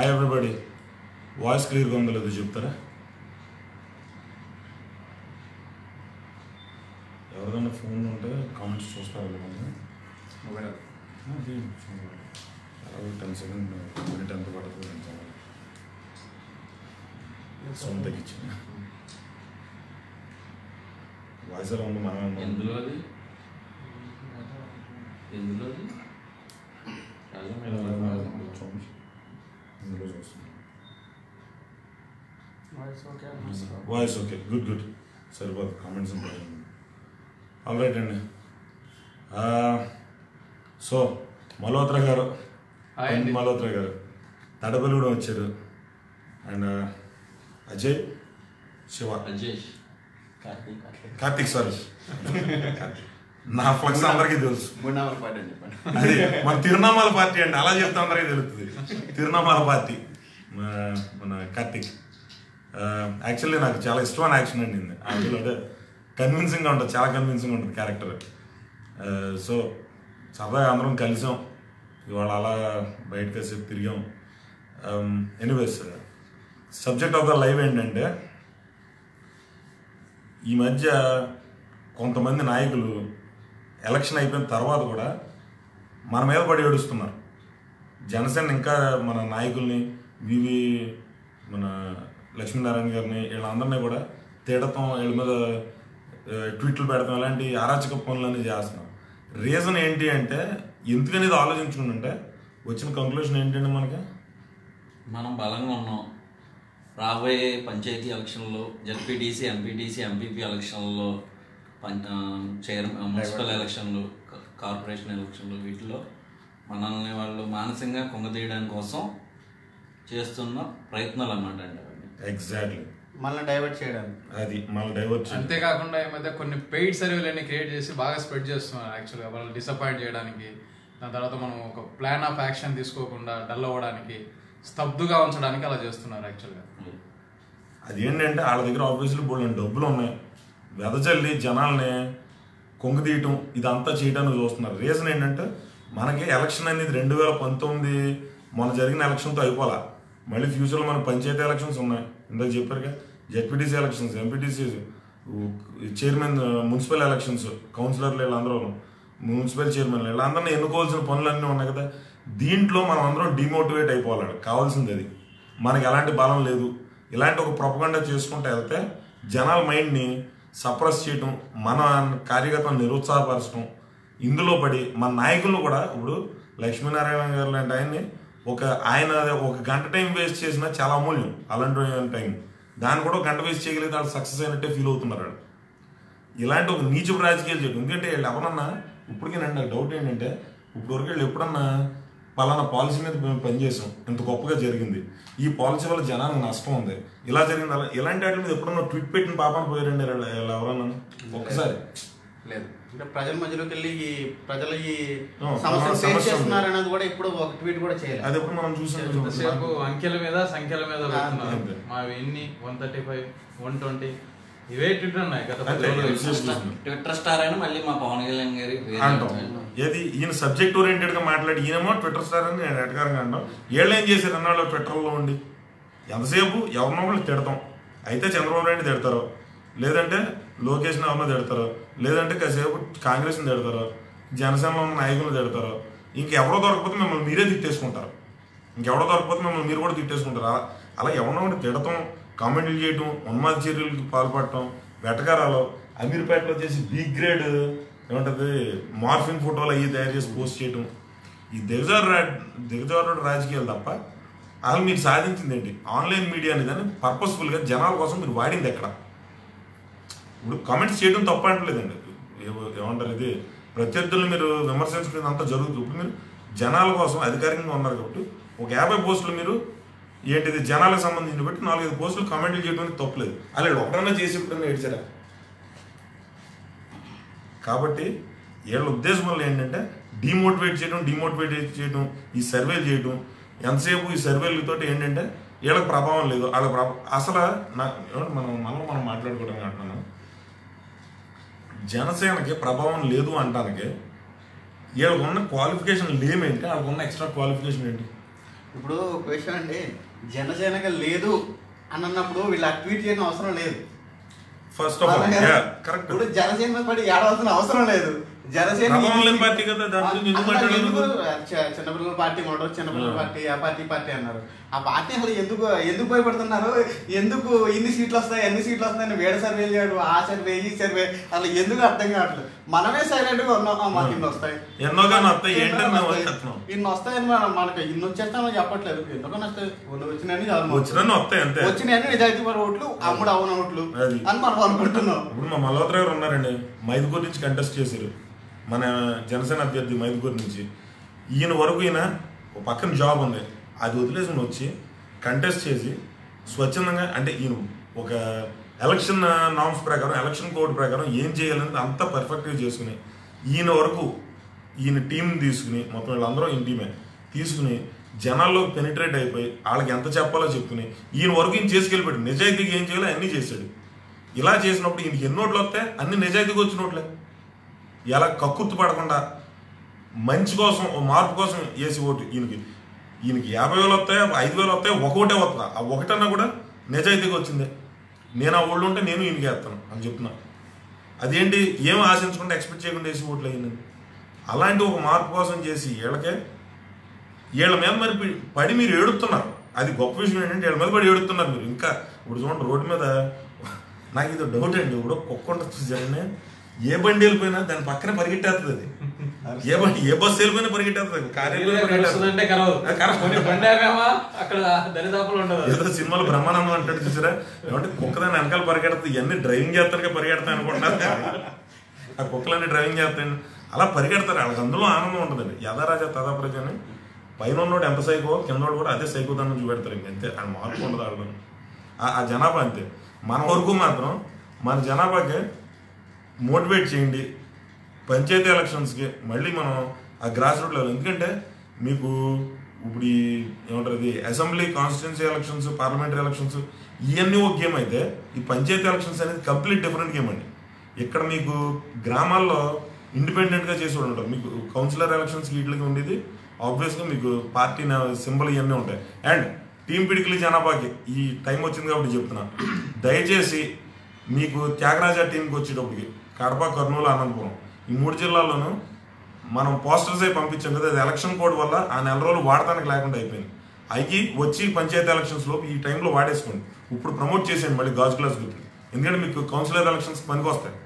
Hi everybody voice క్లియర్గా ఉందో లేదో చెప్తారా? ఎవరిదైనా ఫోన్ ఉంటే కామెంట్స్ చూస్తారు మొబైల్ అరవై టెన్ సెకండ్ మినిట్ ఎంత పడుతుంది సౌండ్ తగ్గించింది? వాయిస్ ఎలా ఉంది మనం ఎందులో అది? ఎందులో అది? చాలా మేడం. ఇందులో చూస్తున్నాం వాయిస్ ఓకే గుడ్ గుడ్ సరిపోదు కామెంట్స్ ఆల్ రైట్ అండి సో మల్హోత్రా గారు. మల్హోత్రా గారు తడపల్లి కూడా వచ్చారు అండ్ అజయ్ శివ అజేష్ కార్తీక్ కార్తీక్ కార్తిక్ సారీ నా ఫ్లక్స్ అందరికీ తెలుసు. అని చెప్పండి. అది మన తిరునామాల పార్టీ అండి అలా చెప్తే అందరికీ తెలుస్తుంది. తిరునామాల పార్టీ మన- కార్తిక్. యాక్చువల్లీ నాకు చాలా ఇష్టమైన యాక్షన్ అండి. అందులో అదే కన్విన్సింగ్గా ఉంటుంది చాలా కన్విన్సింగ్గా ఉంటుంది క్యారెక్టర్ సో సరదాగా అందరం కలిసాం. ఇవాళ అలా బయటకు కాసేపు తిరిగాం. Anyways subject of the live ఏంటంటే ఈ మధ్య కొంతమంది నాయకులు ఎలక్షన్ అయిపోయిన తర్వాత కూడా మన మీద పడి ఏడుస్తున్నారు. జనసేన ఇంకా మన నాయకుల్ని వివి మన లక్ష్మీనారాయణ గారిని వీళ్ళందరినీ కూడా తిడతాం వీళ్ళ మీద ట్వీట్లు పెడతాం ఇలాంటి అరాచక పనులన్నీ చేస్తున్నాం. రీజన్ ఏంటి అంటే ఎందుకనేది ఆలోచించుకుంటుంటే వచ్చిన కంక్లూషన్ ఏంటంటే మనకి? మనం బలంగా ఉన్నాం. రాబోయే పంచాయతీ ఎలక్షన్లో జడ్పీటీసీ ఎంపీటీసీ ఎంపీపీ ఎలక్షన్లో చైర్ మున్సిపల్ ఎలక్షన్లు కార్పొరేషన్ ఎలక్షన్లు వీటిలో మనల్ని వాళ్ళు మానసికంగా కుంగదీయడం కోసం చేస్తున్న ప్రయత్నాలు అన్నమాట అండి ఎగ్జాక్ట్లీ మళ్ళీ డైవర్ట్ చేయడానికి. అది మళ్ళీ డైవర్ట్ అంతేకాకుండా ఈ మధ్య కొన్ని పెయిడ్ సర్వేలన్నీ క్రియేట్ చేసి బాగా స్ప్రెడ్ చేస్తున్నారు యాక్చువల్గా వాళ్ళు డిసప్పాయింట్ చేయడానికి దాని తర్వాత మనం ఒక ప్లాన్ ఆఫ్ యాక్షన్ తీసుకోకుండా డల్ అవ్వడానికి స్తబ్దుగా ఉంచడానికి అలా చేస్తున్నారు యాక్చువల్గా అది ఏంటంటే వాళ్ళ దగ్గర ఆఫీసులు బోల్డ్ డబ్బులు ఉన్నాయి. వెదజల్లి జనాల్ని కొంగదీయటం ఇదంతా చేయడానికి చూస్తున్నారు. రీజన్ ఏంటంటే మనకి ఎలక్షన్ అనేది రెండు వేల పంతొమ్మిది మొన్న జరిగిన ఎలక్షన్తో అయిపోలా. మళ్ళీ ఫ్యూచర్లో మన పంచాయతీ ఎలక్షన్స్ ఉన్నాయి. ఇందాక చెప్పారుగా ZPTC elections MPTC chairman municipal elections కౌన్సిలర్లు వీళ్ళందరూ మున్సిపల్ చైర్మన్ వీళ్ళందరినీ ఎన్నుకోవాల్సిన పనులన్నీ ఉన్నాయి కదా. దీంట్లో మనం అందరం డిమోటివేట్ అయిపోవాలి కావాల్సింది అది. మనకి ఎలాంటి బలం లేదు. ఇలాంటి ఒక ప్రొపగండా చేసుకుంటూ వెళ్తే జనాల మైండ్ని సప్రెస్ చేయటం మన కార్యకర్తలను నిరుత్సాహపరచడం ఇందులో పడి మన నాయకులు కూడా ఇప్పుడు లక్ష్మీనారాయణ గారు లాంటి ఆయన్ని ఒక ఆయన ఒక గంట టైం వేస్ట్ చేసినా చాలా అమూల్యం అలాంటి టైం. దాన్ని కూడా గంట వేస్ట్ చేయగలిగితే వాళ్ళు సక్సెస్ అయినట్టే ఫీల్ అవుతున్నారు ఇలాంటి ఒక నీచపు రాజకీయాలు చేయడం ఎందుకంటే వీళ్ళు ఎవరన్నా ఇప్పటికీ నాకు డౌట్ ఏంటంటే ఇప్పుడు వరకు వీళ్ళు ఎప్పుడన్నా పలానా పాలసీ మీద మేము పనిచేసాం. ఇంత గొప్పగా జరిగింది. ఈ పాలసీ వల్ల జనానికి నష్టం ఉంది. ఇలా జరిగింది అలా ఇలాంటి వాటి మీద ఎప్పుడన్నా ట్వీట్ పెట్టిన పాపని పోయారండి ఎవరన్నా? ఒక్కసారి. లేదు. అంటే ప్రజల మధ్యలోకి వెళ్ళి ఈ ప్రజలు ఈ సమస్యలు సమస్య ఫేస్. చేస్తున్నారు అనేది కూడా ఇప్పుడు ఒక ట్వీట్ కూడా చేయలేదు. అది ఎప్పుడు మనం చూసాం అంకెల మీద సంఖ్యల మీద. మావి ఎన్ని? One thirty five one twenty. ఇవే ట్విట్టర్ ఉన్నాయి. ట్విట్టర్ స్టార్ అని మళ్ళీ మా పవన్ కళ్యాణ్ గారి అంటాం. ఏది? ఈయన సబ్జెక్ట్ ఓరియంటెడ్గా మాట్లాడి ఈయనేమో ట్విట్టర్ స్టార్ అని నేను ఎటకారంగా అంటాం. వీళ్ళు ఏం చేశారు అన్నాళ్ళు ట్విట్టర్లో ఉండి? ఎంతసేపు? ఎవరినో ఒకళ్ళు తిడతాం. అయితే చంద్రబాబు నాయుడు తిడతారు? లేదంటే లోకేష్ ఎవరినో తిడతారు? లేదంటే కాసేపు కాంగ్రెస్ని తిడతారు? జనసేనలో ఉన్న నాయకులు తిడతారు? ఇంకెవరో దొరకపోతే మిమ్మల్ని మీరే తిట్టేసుకుంటారు. ఇంకెవడో దొరకపోతే మిమ్మల్ని మీరు కూడా తిట్టేసుకుంటారు. అలా అలా ఎవరినో ఒకటి తిడతాం. కామెంట్లు చేయటం ఉన్మాద చర్యలకు పాల్పడటం వెటకారాలు అమీర్పేటలో చేసి బి గ్రేడ్ ఏమంటుంది మార్ఫిన్ ఫోటోలు అవి తయారు చేసి పోస్ట్ చేయటం. ఈ దిగజారు దిగజారుడు రాజకీయాలు తప్ప అసలు మీరు సాధించింది ఏంటి? ఆన్లైన్ మీడియా అనేది పర్పస్ఫుల్గా జనాల కోసం మీరు వాడింది ఎక్కడ? ఇప్పుడు కామెంట్స్ చేయడం తప్ప అంటలేదండి. ఏమంటారు ఇది? ప్రత్యర్థులను మీరు విమర్శించడం అంతా జరుగుతుంది. ఇప్పుడు మీరు జనాల కోసం అధికారికంగా ఉన్నారు కాబట్టి ఒక యాభై పోస్టులు మీరు ఏంటిది? జనాలకు సంబంధించిన బట్టి నాలుగైదు పోస్టులు కామెంట్లు చేయడానికి తప్పలేదు. అలా ఒకటన్నా చేసి ఎప్పుడన్నా ఏడ్చారా కాబట్టి వీళ్ళ ఉద్దేశం వల్ల ఏంటంటే డిమోటివేట్ చేయడం డిమోటివేట్ చేయడం ఈ సర్వేలు చేయడం ఎంతసేపు ఈ సర్వేలతో ఏంటంటే వీళ్ళకి ప్రభావం లేదు. వాళ్ళ ప్రభావం అసలు నా మనం మనం మనం మాట్లాడుకోవడం అంటున్నాను. జనసేనకి ప్రభావం లేదు అంటానికి వీళ్ళకున్న క్వాలిఫికేషన్ లేమేంటి? వాళ్ళకు ఉన్న ఎక్స్ట్రా క్వాలిఫికేషన్ ఏంటి? ఇప్పుడు క్వశ్చన్ అండి. జనసేనగా లేదు అని అన్నప్పుడు వీళ్ళు ట్వీట్ చేయడం అవసరం లేదు. ఫస్ట్ ఆఫ్ ఆల్ కరెక్ట్ ఇప్పుడు జనసేన మీద పడి ఏడవలసిన అవసరం లేదు. జనసేన పార్టీ కదా, చిన్నపిల్లల పార్టీ మొదటి చిన్నపిల్లల పార్టీ ఆ పార్టీ పార్టీ అన్నారు. ఆ పార్టీ అసలు ఎందుకు ఎందుకు భయపడుతున్నారు? ఎందుకు ఇన్ని సీట్లు వస్తాయి ఎన్ని సీట్లు వస్తాయని వేడ సర్వే చేయడు ఆ సర్వే ఈ సర్వే అసలు ఎందుకు అర్థం కావట్లేదు. మనమే సైలెంట్గా ఉన్నాం. మాకు ఇన్ని వస్తాయి ఎన్నో కానీ వస్తాయి, ఎన్నో వస్తాయి. ఇన్ని వస్తాయని మనం మనకి ఇన్ని వచ్చేస్తామని చెప్పట్లేదు. ఎందుకో వస్తాయి కొన్ని వచ్చినాయని చాలు వచ్చినన్ని వస్తాయి అంతే. వచ్చినాయని నిజాయితీ పడి ఓట్లు అమ్ముడు అవున. ఓట్లు. అని మనం అనుకుంటున్నాం. ఇప్పుడు మా మల్హోత్రా గారు ఉన్నారండి. మైదుకూరు నుంచి కంటెస్ట్ చేశారు. మన జనసేన అభ్యర్థి మైదుకూరు నుంచి. ఈయన వరకు ఈయన ఒక పక్కన జాబ్ ఉంది. అది వదిలేసుకుని వచ్చి కంటెస్ట్ చేసి స్వచ్ఛందంగా అంటే ఈయన ఒక ఎలక్షన్ నామ్స్ ప్రకారం ఎలక్షన్ కోడ్ ప్రకారం ఏం చేయాలని అంతా పర్ఫెక్ట్గా చేసుకుని ఈయన వరకు ఈయన టీం తీసుకుని మొత్తం వీళ్ళందరూ ఈయన టీమే తీసుకుని జనాల్లో పెనిట్రేట్ అయిపోయి వాళ్ళకి ఎంత చెప్పాలో చెప్పుకుని ఈయన వరకు ఈయన చేసుకెళ్ళిపోయాడు నిజాయితీగా ఏం చేయాలో అన్నీ చేశాడు. ఇలా చేసినప్పుడు ఈయనకి ఎన్ని ఓట్లు వస్తాయి? అన్ని నిజాయితీగా వచ్చినోట్లే ఎలా కక్కుర్తి పడకుండా మంచి కోసం మార్పు కోసం వేసి ఓటు ఈయనకి. ఈయనకి యాభై వేలు వస్తాయి? ఐదు వేలు వస్తాయి? ఒకటే వస్తుందా? ఆ ఒకటన్నా కూడా నిజాయితీగా వచ్చిందే. నేను ఆ ఓళ్ళు ఉంటే నేను ఈయనకి అని చెప్తున్నా. అదేంటి? ఏం ఆశించకుండా ఎక్స్పెక్ట్ చేయకుండా వేసి ఓట్లు అయ్యింది? అలాంటి ఒక మార్పు కోసం చేసి వీళ్ళకే వీళ్ళ మీద మరి పడి మీరు ఏడుతున్నారు. అది గొప్ప విషయం ఏంటంటే వీళ్ళ మీద పడి ఏడుతున్నారు మీరు. ఇంకా ఇప్పుడు చూడండి రోడ్డు మీద నాకు ఇది డౌట్ అండి. ఇప్పుడు కుక్క ఉంటుంది చూసారని ఏ బండి వెళ్ళిపోయినా దాని పక్కన పరిగెట్టేస్తుంది అది. ఏ ఏ బస్సు వెళ్ళిపోయినా ఉండదు. ఏదో సినిమాలో బ్రహ్మానందం అంటాడు చూసారా? ఏమంటే కుక్క దాని వెనకాల పరిగెడుతుంది ఇవన్నీ డ్రైవింగ్ చేస్తారుగా పరిగెడతాయి అనుకుంటున్నారు. ఆ కుక్కలన్నీ డ్రైవింగ్ చేస్తాయి అలా పరిగెడతారు. వాళ్ళకి అందులో ఆనందం ఉంటుందండి యథారాజా తదా ప్రజ అని. పైన ఉన్నోడు ఎంత సైకో కిందోడు కూడా అదే సైకో దాన్ని చూపెడతారు ఇంక అంతే. ఆ మార్పు ఉండదు వాళ్ళు ఆ జనాభా అంతే. మన వరకు మాత్రం మన జనాభాకి మోటివేట్ చేయండి. పంచాయతీ ఎలక్షన్స్కి మళ్ళీ మనం ఆ గ్రాస్ రూట్ లెవెల్ ఎందుకంటే మీకు ఇప్పుడు ఈ ఏమంటారు assembly constituency elections parliamentary elections ఇవన్నీ ఒక గేమ్ అయితే ఈ పంచాయతీ ఎలక్షన్స్ అనేది కంప్లీట్ డిఫరెంట్ గేమ్ అండి. ఇక్కడ మీకు గ్రామాల్లో ఇండిపెండెంట్గా చేసి ఉంటారు. మీకు కౌన్సిలర్ ఎలక్షన్స్కి వీటికి ఉండేది. ఆబ్వియస్గా మీకు పార్టీ సింబల్ ఇవన్నీ ఉంటాయి. అండ్ టీం పిడికిలి జనాభాకి ఈ టైం వచ్చింది కాబట్టి చెప్తున్నా. దయచేసి మీకు త్యాగరాజ టీంకి వచ్చేటప్పటికి కడప కర్నూలు అనంతపురం ఈ మూడు జిల్లాల్లోనూ మనం పోస్టర్స్ అయి పంపించాం కదా అది ఎలక్షన్ కోడ్ వల్ల ఆ నెల రోజులు వాడటానికి లేకుండా అయిపోయింది. అయ్యి వచ్చి పంచాయతీ ఎలక్షన్స్ లోపు ఈ టైంలో వాడేసుకోండి. ఇప్పుడు ప్రమోట్ చేసేయండి మళ్ళీ గాజు గ్లాస్ గుర్తు ఎందుకంటే మీకు కౌన్సిలర్ ఎలక్షన్స్ పనికి వస్తాయి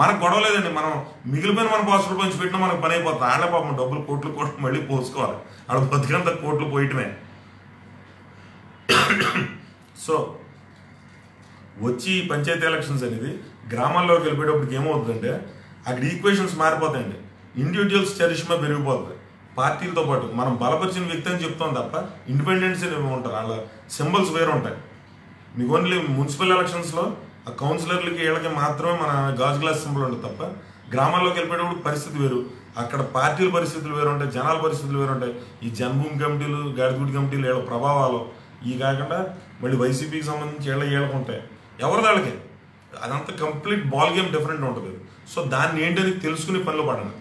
మనకు గొడవ లేదండి మనం మిగిలిపోయిన మన పాస్టర్ పంచి పెట్టినా మనకు పని అయిపోతుంది. ఆడ పాపం డబ్బులు కోట్లు కోట్లు మళ్ళీ పోసుకోవాలి. ఆడ బతికంత కోట్లు పోయటమే. సో వచ్చి ఈ పంచాయతీ ఎలక్షన్స్ అనేది గ్రామాల్లోకి వెళ్ళిపోయేటప్పటికి ఏమవుతుందంటే అక్కడ ఈక్వేషన్స్ మారిపోతాయండి. ఇండివిజువల్స్ చరిష్మా పెరిగిపోతుంది. పార్టీలతో పాటు మనం బలపరిచిన వ్యక్తి అని చెప్తాం తప్ప ఇండిపెండెన్స్ ఉంటారు. వాళ్ళ సింబల్స్ వేరు ఉంటాయి. మీకు ఓన్లీ మున్సిపల్ ఎలక్షన్స్లో ఆ కౌన్సిలర్లకి వీళ్ళకి మాత్రమే మన గాజు గ్లాస్ సింబల్ ఉంటుంది తప్ప గ్రామాల్లోకి వెళ్ళిపోయేటప్పుడు పరిస్థితి వేరు. అక్కడ పార్టీల పరిస్థితులు వేరు ఉంటాయి. జనాల పరిస్థితులు వేరు ఉంటాయి. ఈ జన్మభూమి కమిటీలు గాడిగుడి కమిటీలు వీళ్ళ ప్రభావాలు ఈ కాకుండా మళ్ళీ వైసీపీకి సంబంధించి వీళ్ళ వీళ్ళకు ఉంటాయి. ఎవరి వాళ్ళకి? అదంతా కంప్లీట్ బాల్ గేమ్ డిఫరెంట్ ఉంటుంది. సో దాన్ని ఏంటని తెలుసుకుని పనిలో పడండి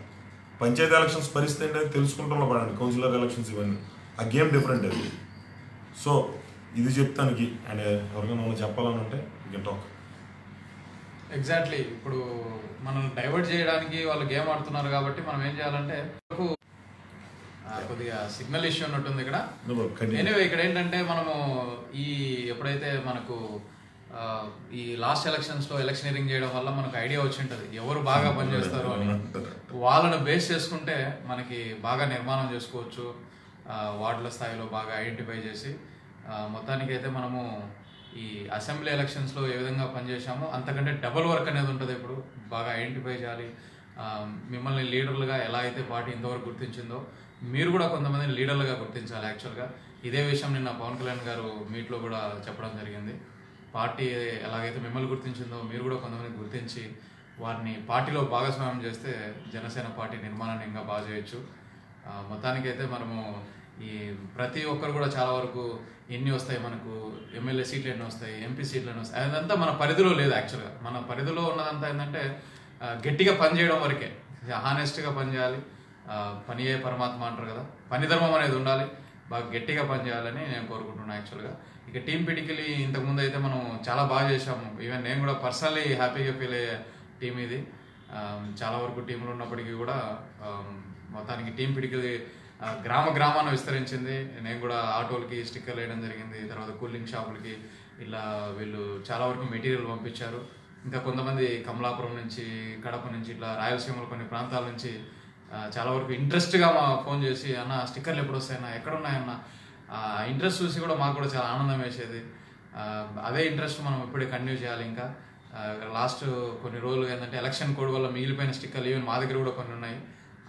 పంచాయతీ ఎలక్షన్స్ పరిస్థితి ఏంటని తెలుసుకుంటంలో పడండి కౌన్సిలర్ ఎలక్షన్స్ ఇవన్నీ. ఆ గేమ్ డిఫరెంట్ అది. సో ఇది చెప్తానికి అండ్ ఎవరికైనా ఏమైనా చెప్పాలని ఉంటే యూ టాక్ ఎగ్జాక్ట్లీ ఇప్పుడు మనం డైవర్ట్ చేయడానికి వాళ్ళు గేమ్ ఆడుతున్నారు కాబట్టి మనం ఏం చేయాలంటే కొద్దిగా సిగ్నల్ ఇష్యూ ఉన్నట్టుంది ఇక్కడ. ఎనివే ఇక్కడ ఏంటంటే మనము ఈ ఎప్పుడైతే మనకు ఈ లాస్ట్ ఎలక్షన్స్లో ఎలక్షనీరింగ్ చేయడం వల్ల మనకు ఐడియా వచ్చి ఉంటది ఎవరు బాగా పనిచేస్తారు అని. వాళ్ళను బేస్ చేసుకుంటే మనకి బాగా నిర్మాణం చేసుకోవచ్చు. వార్డుల స్థాయిలో బాగా ఐడెంటిఫై చేసి ఆ, మొత్తానికైతే మనము ఈ అసెంబ్లీ ఎలక్షన్స్లో ఏ విధంగా పనిచేసామో అంతకంటే డబుల్ వర్క్ అనేది ఉంటుంది ఇప్పుడు. బాగా ఐడెంటిఫై చేయాలి. మిమ్మల్ని లీడర్లుగా ఎలా అయితే పార్టీ ఇంతవరకు గుర్తించిందో మీరు కూడా కొంతమందిని లీడర్లుగా గుర్తించాలి యాక్చువల్గా ఇదే విషయం నిన్న పవన్ కళ్యాణ్ గారు మీట్లో కూడా చెప్పడం జరిగింది. పార్టీ ఎలాగైతే మిమ్మల్ని గుర్తించిందో మీరు కూడా కొంతమంది గుర్తించి వారిని పార్టీలో భాగస్వామ్యం చేస్తే జనసేన పార్టీ నిర్మాణాన్ని ఇంకా బాగా చేయొచ్చు. మొత్తానికైతే మనము ఈ ప్రతి ఒక్కరు కూడా చాలా వరకు ఎన్ని వస్తాయి మనకు ఎమ్మెల్యే సీట్లు ఎన్ని వస్తాయి ఎంపీ సీట్లు ఎన్ని వస్తాయి అదంతా మన పరిధిలో లేదు యాక్చువల్గా మన పరిధిలో ఉన్నదంతా ఏంటంటే గట్టిగా పనిచేయడం వరకే. హానెస్ట్గా పని చేయాలి. పనియే పరమాత్మ అంటారు కదా పని ధర్మం అనేది ఉండాలి. బాగా గట్టిగా పనిచేయాలని నేను కోరుకుంటున్నాను యాక్చువల్గా ఇక టీం పిడికిలి ఇంతకుముందు అయితే మనం చాలా బాగా చేసాము ఈవెన్ నేను కూడా పర్సనలీ హ్యాపీగా ఫీల్ అయ్యే టీం ఇది. Um, చాలా వరకు టీంలు ఉన్నప్పటికీ కూడా um, మొత్తానికి టీం పిడికిలి uh, గ్రామ గ్రామాన్ని విస్తరించింది. నేను కూడా ఆటోలకి స్టిక్కర్లు వేయడం జరిగింది. తర్వాత కూలింగ్ షాపులకి ఇలా వీళ్ళు చాలా వరకు మెటీరియల్ పంపించారు. ఇంకా కొంతమంది కమలాపురం నుంచి కడప నుంచి ఇట్లా రాయలసీమలో కొన్ని ప్రాంతాల నుంచి uh, చాలా వరకు ఇంట్రెస్ట్గా మా ఫోన్ చేసి అన్న స్టిక్కర్లు ఎప్పుడు వస్తాయన్నా? ఎక్కడ ఉన్నాయన్నా ఇంట్రెస్ట్ చూసి కూడా మాకు కూడా చాలా ఆనందం వేసేది. అదే ఇంట్రెస్ట్ మనం ఇప్పుడే కంటిన్యూ చేయాలి ఇంకా. లాస్ట్ కొన్ని రోజులు ఏంటంటే ఎలక్షన్ కోడ్ వల్ల మిగిలిపోయిన స్టిక్కర్లు ఈవెన్ మా దగ్గర కూడా కొన్ని ఉన్నాయి.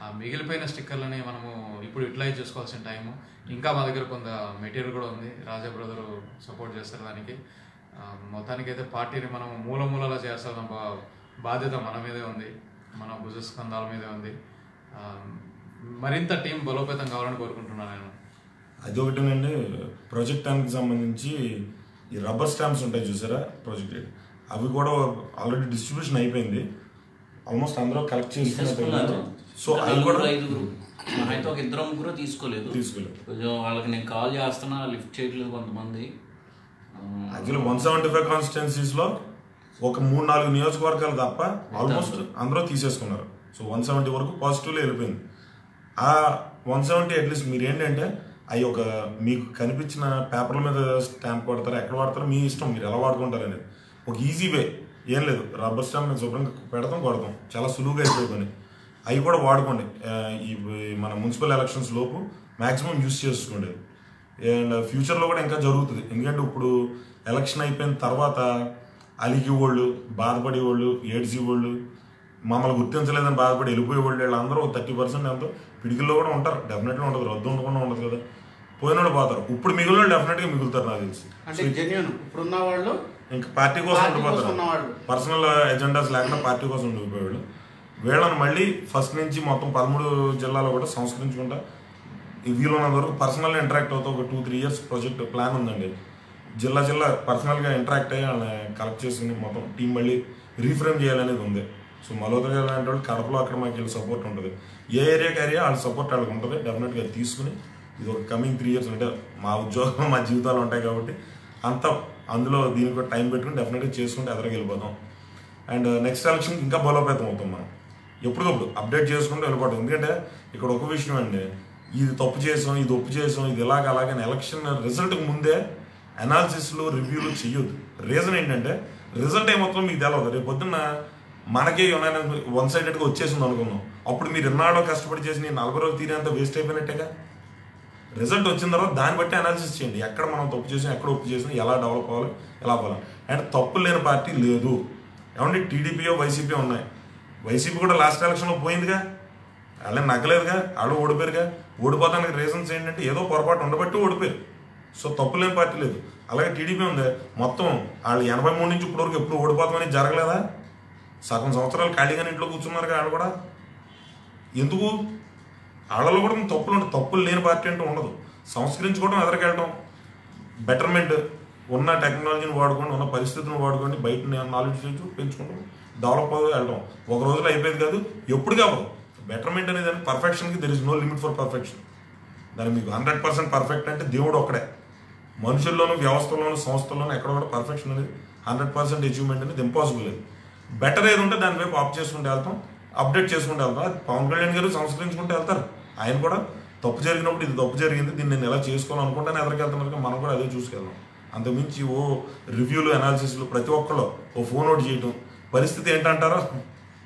ఆ మిగిలిపోయిన స్టిక్కర్లని మనము ఇప్పుడు యూటిలైజ్ చేసుకోవాల్సిన టైము ఇంకా మా దగ్గర కొంత మెటీరియల్ కూడా ఉంది. రాజా బ్రదరు సపోర్ట్ చేస్తారు దానికి. మొత్తానికి అయితే పార్టీని మనం మూల మూలలా చేస్తాం బాధ్యత మన మీదే ఉంది. మన భుజస్కంధాల మీదే ఉంది. మరింత టీం బలోపేతం కావాలని కోరుకుంటున్నాను నేను. అది ఒకటేనండి ప్రాజెక్టానికి సంబంధించి ఈ రబ్బర్ స్టాంప్స్ ఉంటాయి చూసారా? ప్రాజెక్ట్ అవి కూడా ఆల్రెడీ డిస్ట్రిబ్యూషన్ అయిపోయింది. ఆల్మోస్ట్ అందరూ కలెక్ట్ చేసుకున్నారు సో అవి కూడా అయితే ఒక ఇద్దరు ముగ్గురు తీసుకోలేదు. తీసుకోలేదు. కొంచెం వాళ్ళకి నేను కాల్ చేస్తున్నా లిఫ్ట్ చేయట్లేదు కొంతమంది. యాక్చువల్లీ వన్ సెవెంటీ ఫైవ్ కాన్స్టిట్యున్సీస్లో ఒక మూడు నాలుగు నియోజకవర్గాలు తప్ప ఆల్మోస్ట్ అందరూ తీసేసుకున్నారు. సో వన్ సెవెంటీ వరకు పాజిటివ్లో వెళ్ళిపోయింది. ఆ వన్ సెవెంటీ అట్లీస్ట్ మీరు ఏంటంటే అవి ఒక మీకు కనిపించిన పేపర్ల మీద స్టాంప్ కొడతారు ఎక్కడ వాడతారో మీ ఇష్టం. మీరు ఎలా వాడుకుంటారు అనేది ఒక ఈజీ వే. ఏం లేదు. రబ్బర్ స్టాంప్ మేము శుభ్రంగా పెడతాం కొడతాం. చాలా సులువుగా అయిపోయి పని. అవి కూడా వాడుకోండి. ఈ మన మున్సిపల్ ఎలక్షన్స్ లోపు మ్యాక్సిమం యూస్ చేసుకోండి. అండ్ ఫ్యూచర్లో కూడా ఇంకా జరుగుతుంది. ఎందుకంటే ఇప్పుడు ఎలక్షన్ అయిపోయిన తర్వాత అలిగి వాళ్ళు బాధపడే వాళ్ళు ఏడ్చి వాళ్ళు మమ్మల్ని గుర్తించలేదని బాధపడి వెళ్ళిపోయే వాళ్ళు వీళ్ళందరూ థర్టీ పర్సెంట్ ఎంతో పిడికిల్లో కూడా ఉంటారు. డెఫినెట్గా ఉంటుంది రద్దు ఉండకుండా ఉండదు కదా. పోయిన వాళ్ళు పోతారు. ఇప్పుడు మిగిలిన వాళ్ళు డెఫినెట్గా మిగులుతారు నాకు తెలిసి. అంటే జెన్యున్ ఇప్పుడున్న వాళ్ళు ఇంకా పార్టీ కోసం ఉండిపోతారు. పర్సనల్ ఎజెండాస్ లేకుండా పార్టీ కోసం ఉండిపోయేవాళ్ళు. వీళ్ళని మళ్ళీ ఫస్ట్ నుంచి మొత్తం పదమూడు జిల్లాలో కూడా సంస్కరించుకుంటా. ఈ వీలున్నంత వరకు పర్సనల్ ఇంటరాక్ట్ అవుతా ఒక two three years project plan ఉందండి. జిల్లా జిల్లా పర్సనల్గా ఇంటరాక్ట్ అయ్యి వాళ్ళని కలెక్ట్ చేసుకుని మొత్తం టీం మళ్ళీ రీఫ్రేమ్ చేయాలనేది ఉంది. సో మలోదర గారు లాంటి వాళ్ళు కడపలో అక్కడ మాకు వీళ్ళ సపోర్ట్ ఉంటుంది. ఏ ఏరియాకి ఏరియా వాళ్ళ సపోర్ట్ వాళ్ళకి ఉంటుంది. డెఫినెట్గా తీసుకుని ఇది ఒక కమింగ్ త్రీ ఇయర్స్ అంటే మా ఉద్యోగం మా జీవితాలు ఉంటాయి కాబట్టి అంత అందులో దీనికి కూడా టైం పెట్టుకుని డెఫినెట్గా చేసుకుంటే ఎదరికి వెళ్ళిపోతాం. అండ్ నెక్స్ట్ ఎలక్షన్ ఇంకా బలోపేతం అవుతాం మనం. ఎప్పటికప్పుడు అప్డేట్ చేసుకుంటూ వెళ్ళిపోవడం ఎందుకంటే ఇక్కడ ఒక విషయం అండి ఇది తప్పు చేసాం ఇది ఒప్పు చేసాం ఇది ఇలాగ అలాగే ఎలక్షన్ రిజల్ట్కి ముందే అనాలిసిస్లు రివ్యూలు చెయ్యొద్దు. రీజన్ ఏంటంటే రిజల్ట్ ఏమవుతుందో మీకు తెలియదు రేపు పొద్దున్న మనకే వన్ సైడెడ్గా వచ్చేసింది అనుకుందాం. అప్పుడు మీరు ఎన్నాడో కష్టపడి చేసి నేను నలభై రోజులు తీరేంత వేస్ట్ అయిపోయినట్టేగా? రిజల్ట్ వచ్చిన తర్వాత దాన్ని బట్టి అనాలిసిస్ చేయండి. ఎక్కడ మనం తప్పు చేసినా ఎక్కడ ఒప్పు చేసినా ఎలా డెవలప్ అవ్వాలి ఎలా అవ్వాలి అండ్ తప్పు లేని పార్టీ లేదు. ఏమంటే టీడీపీయో వైసీపీ ఉన్నాయి. వైసీపీ కూడా లాస్ట్ ఎలక్షన్లో పోయిందిగా. వాళ్ళే నగ్గలేదుగా. వాళ్ళు ఓడిపోయారుగా. ఓడిపోతానికి రీజన్స్ ఏంటంటే ఏదో పొరపాటు ఉండబట్టి ఓడిపోయారు. సో తప్పు లేని పార్టీ లేదు. అలాగే టీడీపీ ఉంది. మొత్తం వాళ్ళు ఎనభై మూడు నుంచి ఇప్పటివరకు ఎప్పుడు ఓడిపోతామని జరగలేదా? సగం సంవత్సరాలు ఖాళీగానే ఇంట్లో కూర్చున్నారు వాళ్ళు కూడా. ఎందుకు? వాళ్ళలో కూడా తప్పులు ఉంటాయి తప్పులు లేని పార్టీ అంటూ ఉండదు. సంస్కరించుకోవడం ఎదరికెళ్ళడం బెటర్మెంట్ ఉన్న టెక్నాలజీని వాడుకోండి ఉన్న పరిస్థితులను వాడుకోండి బయట నాలెడ్జ్ పెంచుకుంటాం డెవలప్ వెళ్ళడం. ఒక రోజులో అయిపోయేది కాదు ఎప్పుడు కాదు బెటర్మెంట్ అనేది పర్ఫెక్షన్కి there is no limit for perfection దాని మీకు హండ్రెడ్ పర్సెంట్ పర్ఫెక్ట్ అంటే దేవుడు ఒక్కడే. మనుషుల్లోనూ వ్యవస్థలోనూ సంస్థల్లోనూ ఎక్కడ కూడా పర్ఫెక్షన్ అనేది హండ్రెడ్ పర్సెంట్ అచీవ్మెంట్ అనేది ఇంపాసిబుల్ లేదు. బెటర్ ఏది ఉంటే దాని వైపు ఆప్ చేసుకుంటూ వెళ్తాం అప్డేట్ చేసుకుంటూ వెళ్తాం. పవన్ కళ్యాణ్ గారు సంస్కరించుకుంటూ వెళ్తారు. ఆయన కూడా తప్పు జరిగినప్పుడు ఇది తప్పు జరిగింది దీన్ని నేను ఎలా చేసుకోవాలనుకుంటాను ఎదరికెళ్తున్నారు మనం కూడా అదే చూసుకెళ్ళాం అంతకుమించి ఓ రివ్యూలు అనాలిసిస్లు ప్రతి ఒక్కళ్ళు ఓ ఫోన్ అవుట్ చేయటం. పరిస్థితి ఏంటంటారో?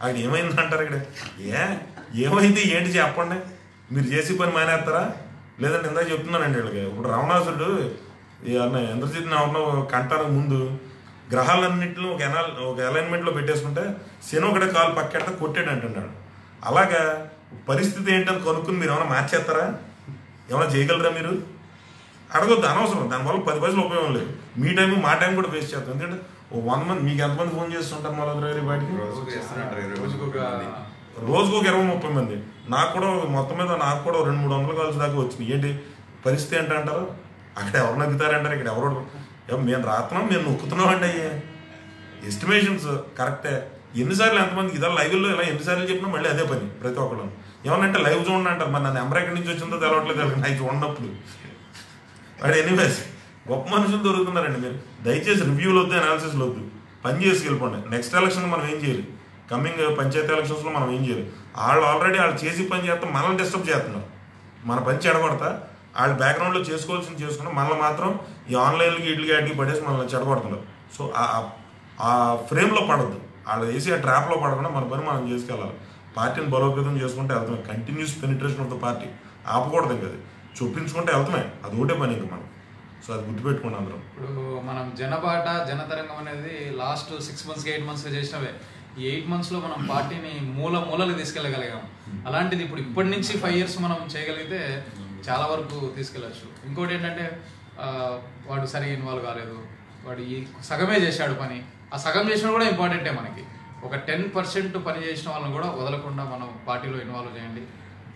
అక్కడ ఏమైంది అంటారు ఇక్కడ? ఏ? ఏమైంది? ఏంటి చెప్పండి. మీరు చేసి పని మానేస్తారా? లేదంటే ఇందాక చెప్తున్నానండి వీళ్ళకి. ఇప్పుడు రావణాసుడు ఇంద్రజిత్ అవన్న కంటానికి ముందు గ్రహాలన్నింటిలో ఒక ఎనాల్ ఒక అలైన్మెంట్లో పెట్టేసుకుంటే శని ఒకటే కాలు పక్కెడత కొట్టాడు అంటున్నాడు అలాగా పరిస్థితి ఏంటని కనుక్కుని మీరు ఏమైనా మార్చేస్తారా ఏమైనా చేయగలరా మీరు? అడగొద్దు అనవసరం. దానివల్ల పది పైసలు ఉపయోగం లేదు. మీ టైం మా టైం కూడా వేస్ట్ చేస్తాం. ఎందుకంటే ఓ వన్ మంత్ మీకు ఎంతమంది ఫోన్ చేస్తుంటారు బయటికి? రోజుకు చేస్తున్నట్టు ఇరవై రోజుకు ఒక ఇరవై ముప్పై మంది. నాకు కూడా మొత్తం మీద నాకు కూడా రెండు మూడు వందల కాల్స్ దాకా వచ్చింది ఏంటి? పరిస్థితి ఏంటంటారు? అక్కడ ఎవరు నగ్గుతారంటారు ఇక్కడ ఎవరు మేము రాస్తున్నాం మేము నొక్కుతున్నాం అండి అయ్యే. ఎస్టిమేషన్స్ కరెక్టే ఎన్నిసార్లు ఎంతమంది ఇదా లైవ్లో ఇలా ఎన్నిసార్లు చెప్పినా మళ్ళీ అదే పని ప్రతి ఒక్కళ్ళు. ఏమనంటే లైవ్ చూడండి అంటారు. మరి నా నెంబర్ ఎక్కడి నుంచి వచ్చిందో తెలవట్లేదు వాళ్ళకి నాకు చూడనప్పుడు. వాడు ఎనీవేస్ గొప్ప మనుషులు దొరుకుతున్నారండి మీరు. దయచేసి రివ్యూలు వద్దు అనాలిసిస్లు వద్దు. పని చేసి వెళ్ళిపోండి నెక్స్ట్ ఎలక్షన్ మనం ఏం చేయాలి? కమింగ్ పంచాయతీ ఎలక్షన్స్లో మనం ఏం చేయాలి? వాళ్ళు ఆల్రెడీ వాళ్ళు చేసి పని చేస్తాం మనల్ని డిస్టర్బ్ చేస్తున్నారు. మన పని చెడగొడతా. వాళ్ళు బ్యాక్గ్రౌండ్లో చేసుకోవాల్సింది చేసుకుని మనల్ని మాత్రం ఈ ఆన్లైన్లకి ఇడ్లకి అట్లకి పడేసి మనల్ని చెడగొడుతున్నారు సో ఆ- ఆ ఫ్రేమ్లో పడద్దు. వాళ్ళు చేసి ఆ ట్రాప్లో పడకుండా మన పని మనం చేసుకెళ్ళాలి. పార్టీని బలోపేతం చేసుకుంటే వెళ్తామే continuous penetration of the party ఆపకూడదు ఇంకా అది. చూపించుకుంటే వెళ్తామే అది ఒకటే పని ఇంకా మనం. సో అది గుర్తుపెట్టుకోండి అందరం. ఇప్పుడు మనం జనబాట జనతరంగం అనేది లాస్ట్ సిక్స్ మంత్స్కి ఎయిట్ మంత్స్ చేసినవే. ఈ ఎయిట్ మంత్స్లో మనం పార్టీని మూల మూలలు తీసుకెళ్ళగలిగాం. అలాంటిది ఇప్పుడు ఇప్పటి నుంచి ఫైవ్ ఇయర్స్ మనం చేయగలిగితే చాలా వరకు తీసుకెళ్ళచ్చు. ఇంకోటి ఏంటంటే వాడు సరిగా ఇన్వాల్వ్ కాలేదు. వాడు ఈ సగమే చేశాడు పని. ఆ సగం చేసిన కూడా ఇంపార్టెంటే మనకి. ఒక టెన్ పర్సెంట్ పని చేసిన వాళ్ళని కూడా వదలకుండా మనం పార్టీలో ఇన్వాల్వ్ చేయండి.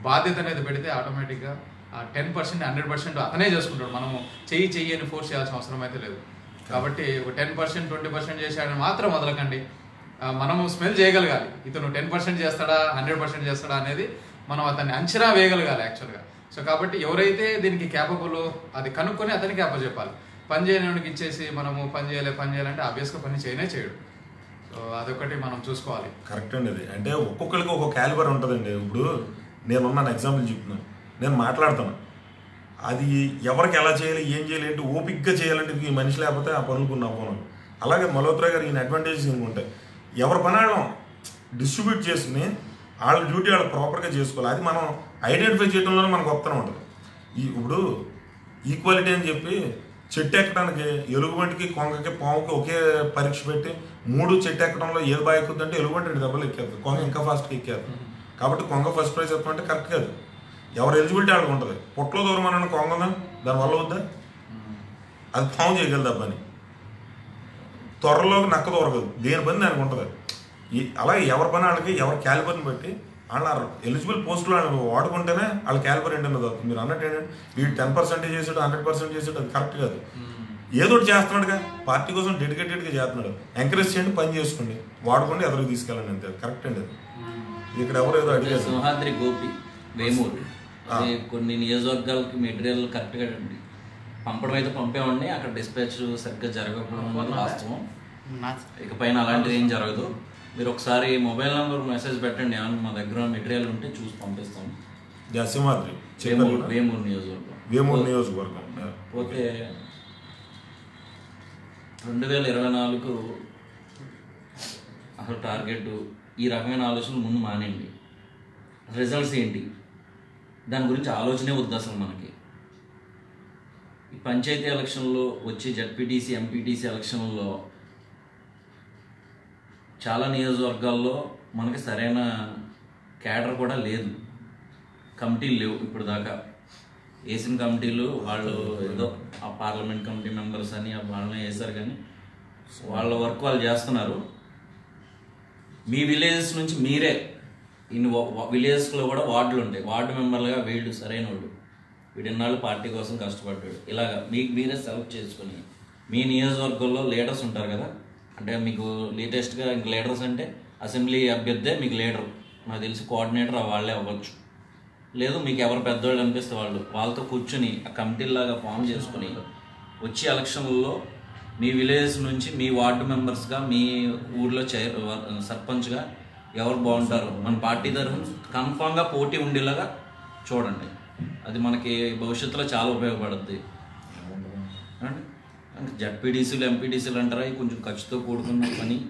బాధ్యత అనేది పెడితే ఆటోమేటిక్గా ఆ టెన్ పర్సెంట్ హండ్రెడ్ పర్సెంట్ అతనే చేసుకుంటాడు. మనము చెయ్యి చెయ్యి అని ఫోర్స్ చేయాల్సిన అవసరం అయితే లేదు. కాబట్టి ఒక టెన్ పర్సెంట్ ట్వంటీ పర్సెంట్ చేసాడని మాత్రం వదలకండి. మనము స్మెల్ చేయగలగాలి. ఇతను టెన్ పర్సెంట్ చేస్తాడా హండ్రెడ్ పర్సెంట్ చేస్తాడా అనేది మనం అతన్ని అంచనా వేయగలగాలి యాక్చువల్గా సో కాబట్టి ఎవరైతే దీనికి క్యాపబుల్ అది కనుక్కొని అతనికి చెప్పాలి పని చేయనివాడికి ఇచ్చేసి మనము పని చేయలే పని చేయాలంటే ఆబ్వియస్గా పని చేయనే చేయడు. సో అదొకటి మనం చూసుకోవాలి. కరెక్ట్ అండి అది. అంటే ఒక్కొక్కరికి ఒక్కొక్క క్యాలిబర్ ఉంటుందండి. ఇప్పుడు నేను ఉన్నాను ఎగ్జాంపుల్ చెప్తున్నాను. నేను మాట్లాడతాను. అది ఎవరికి ఎలా చేయాలి ఏం చేయాలి ఏంటి ఓపిక్గా చేయాలంటే ఈ మనిషి లేకపోతే ఆ పనులకు నా పోను అలాగే మల్హోత్రా గారు ఈయన అడ్వాంటేజెస్ ఉంటాయి. ఎవరి పని వాళ్ళం డిస్ట్రిబ్యూట్ చేసుకుని వాళ్ళ డ్యూటీ వాళ్ళు ప్రాపర్గా చేసుకోవాలి. అది మనం ఐడెంటిఫై చేయడంలోనే మనకు గొప్పతనం ఉంటుంది. ఈ ఇప్పుడు ఈక్వాలిటీ అని చెప్పి చెట్టు ఎక్కడానికి ఎలుగుబంటికి కొంగకి పాముకి ఒకే పరీక్ష పెట్టి మూడు చెట్టు ఎక్కడంలో ఏది బాగా ఎక్కుద్దంటే ఎలుగుబంటి రెండు దెబ్బలు ఎక్కేది కొంగ ఇంకా ఫాస్ట్గా ఎక్కేది కాబట్టి కొంగ ఫస్ట్ ప్రైజ్ ఎత్తమంటే కరెక్ట్ కాదు. ఎవరు ఎలిజిబిలిటీ వాళ్ళకి ఉంటుంది. పొట్టలో దూరం అన్న కొంగ దానివల్ల వద్దా అది పాము చేయగలదు దెబ్బని త్వరలో నక్క దొరకదు దేని పని దానికి ఉంటుంది. అలాగే ఎవరి పని వాళ్ళకి ఎవరి క్యాలిబర్ని బట్టి వాళ్ళ ఎలిజిబుల్ పోస్టులు వాళ్ళు వాడుకుంటేనే వాళ్ళ క్యాలిబర్ ఏంటన్నది అవుతుంది. మీరు అన్నట్టు ఏంటంటే ఈ టెన్ పర్సెంటేజ్ చేసాడు హండ్రెడ్ పర్సెంట్ చేసాడు అది కరెక్ట్ కాదు. ఏదో ఒకటి చేస్తున్నాడుగా. పార్టీ కోసం డెడికేటెడ్గా చేస్తున్నాడు. ఎంకరేజ్ చేయండి పని చేసుకోండి. వాడుకోండి ఎదురుకు తీసుకెళ్ళండి అంతే. కరెక్ట్ అండి అది. ఇక్కడ ఎవరు ఏదో అడిగారు. సింహాద్రి గోపి వేమూరు. అది కొన్ని నియోజకవర్గాలకి మెటీరియల్ కరెక్ట్గా పంపడం అయితే పంపేవాడిని అక్కడ డిస్పాచ్ సరిగ్గా జరగకపోవడం వల్ల వాస్తవం. ఇకపైన అలాంటిది ఏం జరగదు. మీరు ఒకసారి మొబైల్ నెంబర్ మెసేజ్ పెట్టండి ఏమన్నా మా దగ్గర మెటీరియల్ ఉంటే చూసి పంపిస్తాం. చెప్పారు వేమూరు నియోజకవర్గం. వేమూరు నియోజకవర్గం. పోతే రెండు వేల ఇరవై నాలుగు అసలు టార్గెట్ ఈ రకమైన ఆలోచనలు ముందు మానేయండి. రిజల్ట్స్ ఏంటి? దాని గురించి ఆలోచనే వద్దు అసలు మనకి. ఈ పంచాయతీ ఎలక్షన్లో వచ్చే జడ్పీటీసీ ఎంపీటీసీ ఎలక్షన్లో చాలా నియోజకవర్గాల్లో మనకి సరైన క్యాడర్ కూడా లేదు. కమిటీలు లేవు ఇప్పుడు దాకా వేసిన కమిటీలు వాళ్ళు ఏదో ఆ పార్లమెంట్ కమిటీ మెంబర్స్ అని వాళ్ళని వేశారు కానీ వాళ్ళ వర్క్ వాళ్ళు చేస్తున్నారు. మీ విలేజెస్ నుంచి మీరే ఇన్ని విలేజెస్లో కూడా వార్డులు ఉంటాయి. వార్డు మెంబర్లుగా వీళ్ళు సరైన వాళ్ళు. వీడిన్నాళ్ళు పార్టీ కోసం కష్టపడ్డాడు. ఇలాగా మీకు మీరే సెలెక్ట్ చేసుకుని మీ నియోజకవర్గంలో లీడర్స్ ఉంటారు కదా అంటే మీకు లేటెస్ట్గా ఇంక లీడర్స్ అంటే అసెంబ్లీ అభ్యర్థే మీకు లీడర్ నాకు తెలిసి కోఆర్డినేటర్ వాళ్ళే అవ్వచ్చు. లేదు మీకు ఎవరు పెద్దవాళ్ళు అనిపిస్తే వాళ్ళు. వాళ్ళతో కూర్చుని ఆ కమిటీలాగా ఫామ్ చేసుకుని వచ్చే ఎలక్షన్లలో మీ విలేజ్ నుంచి మీ వార్డు మెంబర్స్గా మీ ఊర్లో చైర్ సర్పంచ్గా ఎవరు బాగుంటారు? మన పార్టీ తరఫున కన్ఫామ్గా పోటీ ఉండేలాగా చూడండి. అది మనకి భవిష్యత్తులో చాలా ఉపయోగపడుద్ది. జడ్పీడీసీలు ఎంపీడీసీలు అంటారా? కొంచెం ఖర్చుతో కూడుకున్న పని.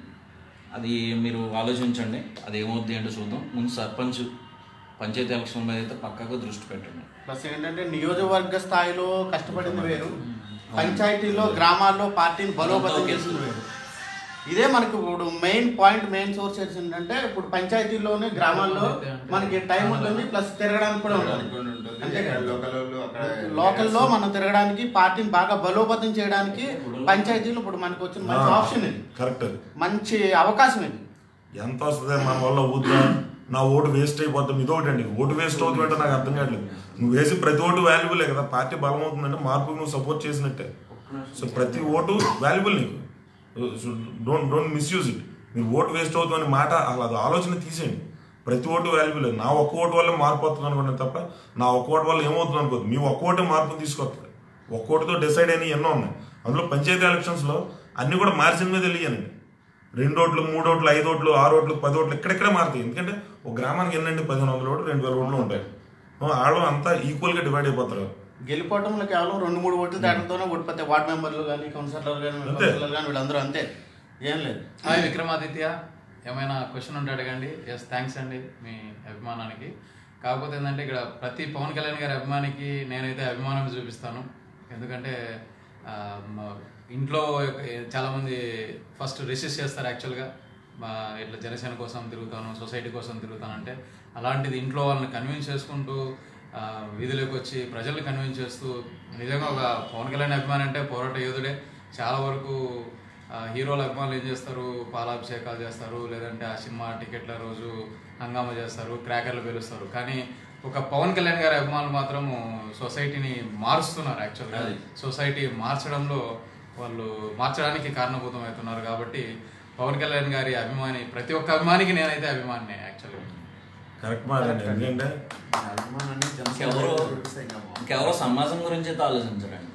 అది మీరు ఆలోచించండి. అది ఏమవుద్ది అంటే చూద్దాం. ముందు సర్పంచ్ పంచాయతీ ఎలక్షన్ మీద అయితే పక్కాగా దృష్టి పెట్టండి. ప్లస్ ఏంటంటే నియోజకవర్గ స్థాయిలో కష్టపడింది వేరు. పంచాయతీలో గ్రామాల్లో పార్టీని బలోపేతం చేసింది వేరు. ఇదే మనకి ఇప్పుడు మెయిన్ పాయింట్ మెయిన్ సోర్స్ ఏంటంటే ఇప్పుడు పంచాయతీలోనే గ్రామాల్లో మనకి టైం ఉంటుంది ప్లస్ తిరగడానికి కూడా ఉంటుంది. అంతే కదా? లోకల్లో మనం తిరగడానికి పార్టీని బాగా బలోపేతం చేయడానికి పంచాయతీలు ఇప్పుడు మనకు వచ్చిన మంచి ఆప్షన్ ఇది. కరెక్ట్ మంచి అవకాశం ఇది. ఎంత వస్తుంది? మన వల్ల అవుద్దా నా ఓటు వేస్ట్ అయిపోతాం ఇదొకటి అండి. ఓటు వేస్ట్ అవుతుందంటే నాకు అర్థం కావట్లేదు. నువ్వు వేసి ప్రతి ఓటు వాల్యుబులే కదా? పార్టీ బలం అవుతుందంటే మార్పుకు నువ్వు సపోర్ట్ చేసినట్టే. సో ప్రతి ఓటు వాల్యుబుల్ నీకు. డోంట్ డోంట్ మిస్యూజ్ ఇట్ మీరు ఓటు వేస్ట్ అవుతుందని మాట అలా అది ఆలోచన తీసేయండి. ప్రతి ఓటు వాల్యుబుల్ నా ఒక్క ఓటు వల్ల మార్పు వస్తుంది అనుకోండి తప్ప నా ఒక్క ఓటు వల్ల ఏమవుతుంది అనుకోదు మీ ఒక్క ఓటే మార్పు తీసుకొస్తుంది. ఒక్కోటితో డిసైడ్ అయిన ఎన్నో ఉన్నాయి. అందులో పంచాయతీ ఎలక్షన్స్లో అన్ని కూడా మార్జిన్ మీద వెళ్ళానండి రెండు ఓట్లు మూడు ఓట్లు ఐదు ఓట్లు ఆరు ఓట్లు పది ఓట్లు ఇక్కడెక్కడే మారుతాయి? ఎందుకంటే ఒక గ్రామానికి ఎన్నండి? పదిహేను వందల ఓట్లు రెండు వేల ఓట్లు ఉంటాయి. వాళ్ళు అంతా ఈక్వల్గా డివైడ్ అయిపోతారు. గెలిపోవటంలో కేవలం రెండు మూడు ఓట్లు తేడంతోనే ఓడిపోతాయి వార్డు మెంబర్లు కానీ కౌన్సిలర్లు కానీ అంతే. కౌన్సిలర్లు కానీ వీళ్ళందరూ అంతే. ఏం లేదు. హాయ్ విక్రమాదిత్య. ఏమైనా క్వశ్చన్ ఉంటే అడగండి. ఎస్ థ్యాంక్స్ అండి మీ అభిమానానికి. కాకపోతే ఏంటంటే ఇక్కడ ప్రతి పవన్ కళ్యాణ్ గారి అభిమానికి నేనైతే అభిమానం చూపిస్తాను. ఎందుకంటే ఇంట్లో చాలామంది ఫస్ట్ రిసిస్ట్ చేస్తారు యాక్చువల్గా. మా ఇట్లా జనసేన కోసం తిరుగుతాను సొసైటీ కోసం తిరుగుతానంటే అలాంటిది ఇంట్లో వాళ్ళని కన్విన్స్ చేసుకుంటూ వీధిలోకి వచ్చి ప్రజల్ని కన్విన్స్ చేస్తూ నిజంగా ఒక పవన్ కళ్యాణ్ అభిమాని అంటే పోరాట యోధుడే. చాలా వరకు హీరోల అభిమానులు ఏం చేస్తారు? పాలాభిషేకాలు చేస్తారు లేదంటే ఆ సినిమా టికెట్ల రోజు హంగామా చేస్తారు క్రాకర్లు పేలుస్తారు. కానీ ఒక పవన్ కళ్యాణ్ గారి అభిమానులు మాత్రం సొసైటీని మారుస్తున్నారు యాక్చువల్గా. సొసైటీ మార్చడంలో వాళ్ళు మార్చడానికి కారణభూతం అవుతున్నారు కాబట్టి పవన్ కళ్యాణ్ గారి అభిమాని ప్రతి ఒక్క అభిమానికి నేనైతే అభిమానినే యాక్చువల్గా. కరెక్ట్ ఎందుకంటే ఇంకెవరో సమాజం గురించి ఆలోచించరండి.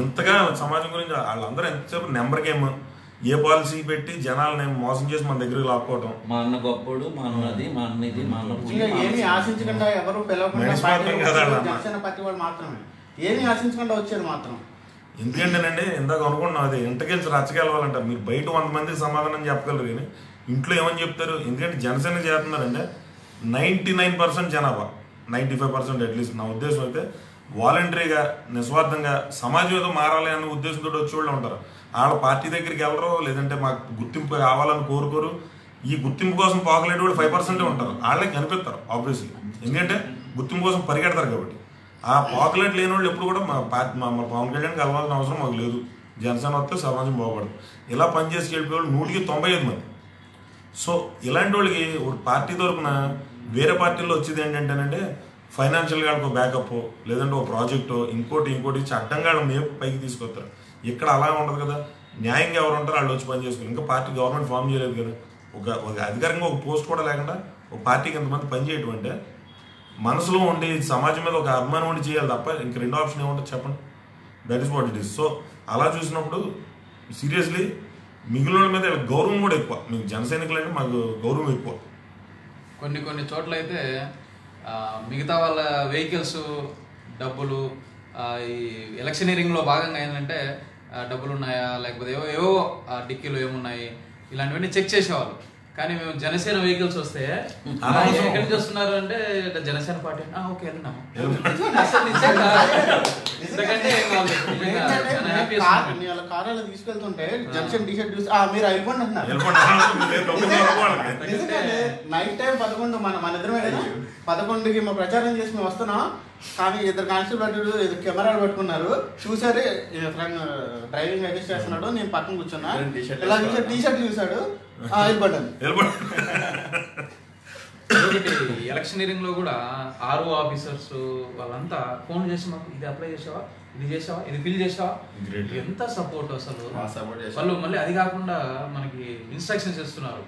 ఇంతగా సమాజం గురించి వాళ్ళందరూ ఎంతసేపు నెంబర్ గేమ్ ఏ పాలసీ పెట్టి జనాలని మోసం చేసి మన దగ్గరికి లాక్కోవటం. మా అన్న గొప్పడు మా అన్నది మా అన్న ఇది మా అన్న. ఆశించకుండా ఎవరు పిలవకుండా మాత్రమే. ఏమీ ఆశించకుండా వచ్చారు మాత్రం. ఎందుకంటేనండి ఇందాక అనుకున్నాం అదే ఇంటకెళ్ళి రచ్చగలవాలంట మీరు బయట వంద మందికి సమాధానం చెప్పగలరు కానీ ఇంట్లో ఏమని చెప్తారు? ఎందుకంటే జనసేన చేస్తున్నారంటే నైంటీ నైన్ పర్సెంట్ జనాభా ninety five percent at least నా ఉద్దేశం అయితే వాలంటరీగా నిస్వార్థంగా సమాజం ఏదో మారాలి అనే ఉద్దేశంతో వచ్చే వాళ్ళు ఉంటారు. వాళ్ళ పార్టీ దగ్గరికి వెళ్ళరు లేదంటే మాకు గుర్తింపు కావాలని కోరుకోరు. ఈ గుర్తింపు కోసం పోకలేడు వాళ్ళు ఫైవ్ పర్సెంటే ఉంటారు. వాళ్ళకి కనిపిస్తారు ఆబ్వియస్లీ ఎందుకంటే గుర్తింపు కోసం పరిగెడతారు కాబట్టి. ఆ పాపులేట్ లేని వాళ్ళు ఎప్పుడు కూడా మా పార్టీ మా మా పవన్ కళ్యాణ్ కలవాల్సిన అవసరం మాకు లేదు. జనసేన వస్తే సమాజం బాగుపడదు. ఇలా పనిచేసి వెళ్ళిపోయే వాళ్ళు నూటికి తొంభై ఐదు మంది. సో ఇలాంటి వాళ్ళకి ఒక పార్టీ తరపున వేరే పార్టీల్లో వచ్చేది ఏంటంటేనంటే ఫైనాన్షియల్గా ఒక బ్యాకప్ లేదంటే ఒక ప్రాజెక్టు ఇంకోటి ఇంకోటి ఇచ్చి అడ్డంగా మేము పైకి తీసుకొస్తారు. ఇక్కడ అలా ఉండదు కదా. న్యాయంగా ఎవరు ఉంటారో వాళ్ళు వచ్చి పని చేసుకోవాలి ఇంకా పార్టీ గవర్నమెంట్ ఫామ్ చేయలేదు కదా. ఒక ఒక అధికారంగా ఒక పోస్ట్ కూడా లేకుండా ఒక పార్టీకి ఎంతమంది పని చేయటం అంటే మనసులో ఉండి సమాజం మీద ఒక అభిమానం ఉండి చేయాలి తప్ప ఇంక రెండో ఆప్షన్ ఏముంటుంది చెప్పండి. That is what it is so అలా చూసినప్పుడు సీరియస్లీ మిగిలిన వాళ్ళ మీద వీళ్ళకి గౌరవం కూడా ఎక్కువ. మీకు జనసైనికులు అంటే మాకు గౌరవం ఎక్కువ. కొన్ని కొన్ని చోట్ల అయితే మిగతా వాళ్ళ వెహికల్స్ డబ్బులు ఈ ఎలక్షనీరింగ్లో భాగంగా ఏంటంటే డబ్బులు ఉన్నాయా లేకపోతే ఏవో ఏవో డిక్కీలు డిక్కీలో ఏమున్నాయి ఇలాంటివన్నీ చెక్ చేసేవాళ్ళు. కానీ మేము జనసేన వెహికల్స్ వస్తే "ఆ, అనవసరం. ఎక్కడి నుంచి వస్తున్నారు అంటే "ఇట్లా జనసేన పార్టీ "ఆ, ఓకే వెళ్ళినాము కారాలు తీసుకెళ్తుంటే జంక్షన్ టీ షర్ట్ చూసి "ఆ, మీరు అంటున్నారు నైట్ టైం పదకొండు మన మన ఇద్దరమే కదా. పదకొండుకి మా ప్రచారం చేసి మేము వస్తున్నాం. కానీ ఇద్దరు కానిస్టేబుల్ ఇద్దరు కెమెరాలు పట్టుకున్నారు. చూసారు డ్రైవింగ్ అడ్జస్ట్ చేస్తున్నాడు. నేను పక్కన కూర్చున్నా. రెండు t-shirt ఇలా చూసాడు టీ షర్ట్ చూసాడు "ఆ, వెళ్ళిపోండి వెళ్ళిపోండి. ఒకటి ఎలక్షనీరింగ్లో కూడా ఆర్ఓ ఆఫీసర్స్ వాళ్ళంతా ఫోన్ చేసి మాకు ఇది అప్లై చేసావా? ఇది చేసావా? ఇది ఫిల్ చేసావా. ఎంత సపోర్ట్ అసలు. ఆ, support చేశారు. వాళ్ళు మళ్ళీ అది కాకుండా మనకి ఇన్స్ట్రక్షన్స్ ఇస్తున్నారు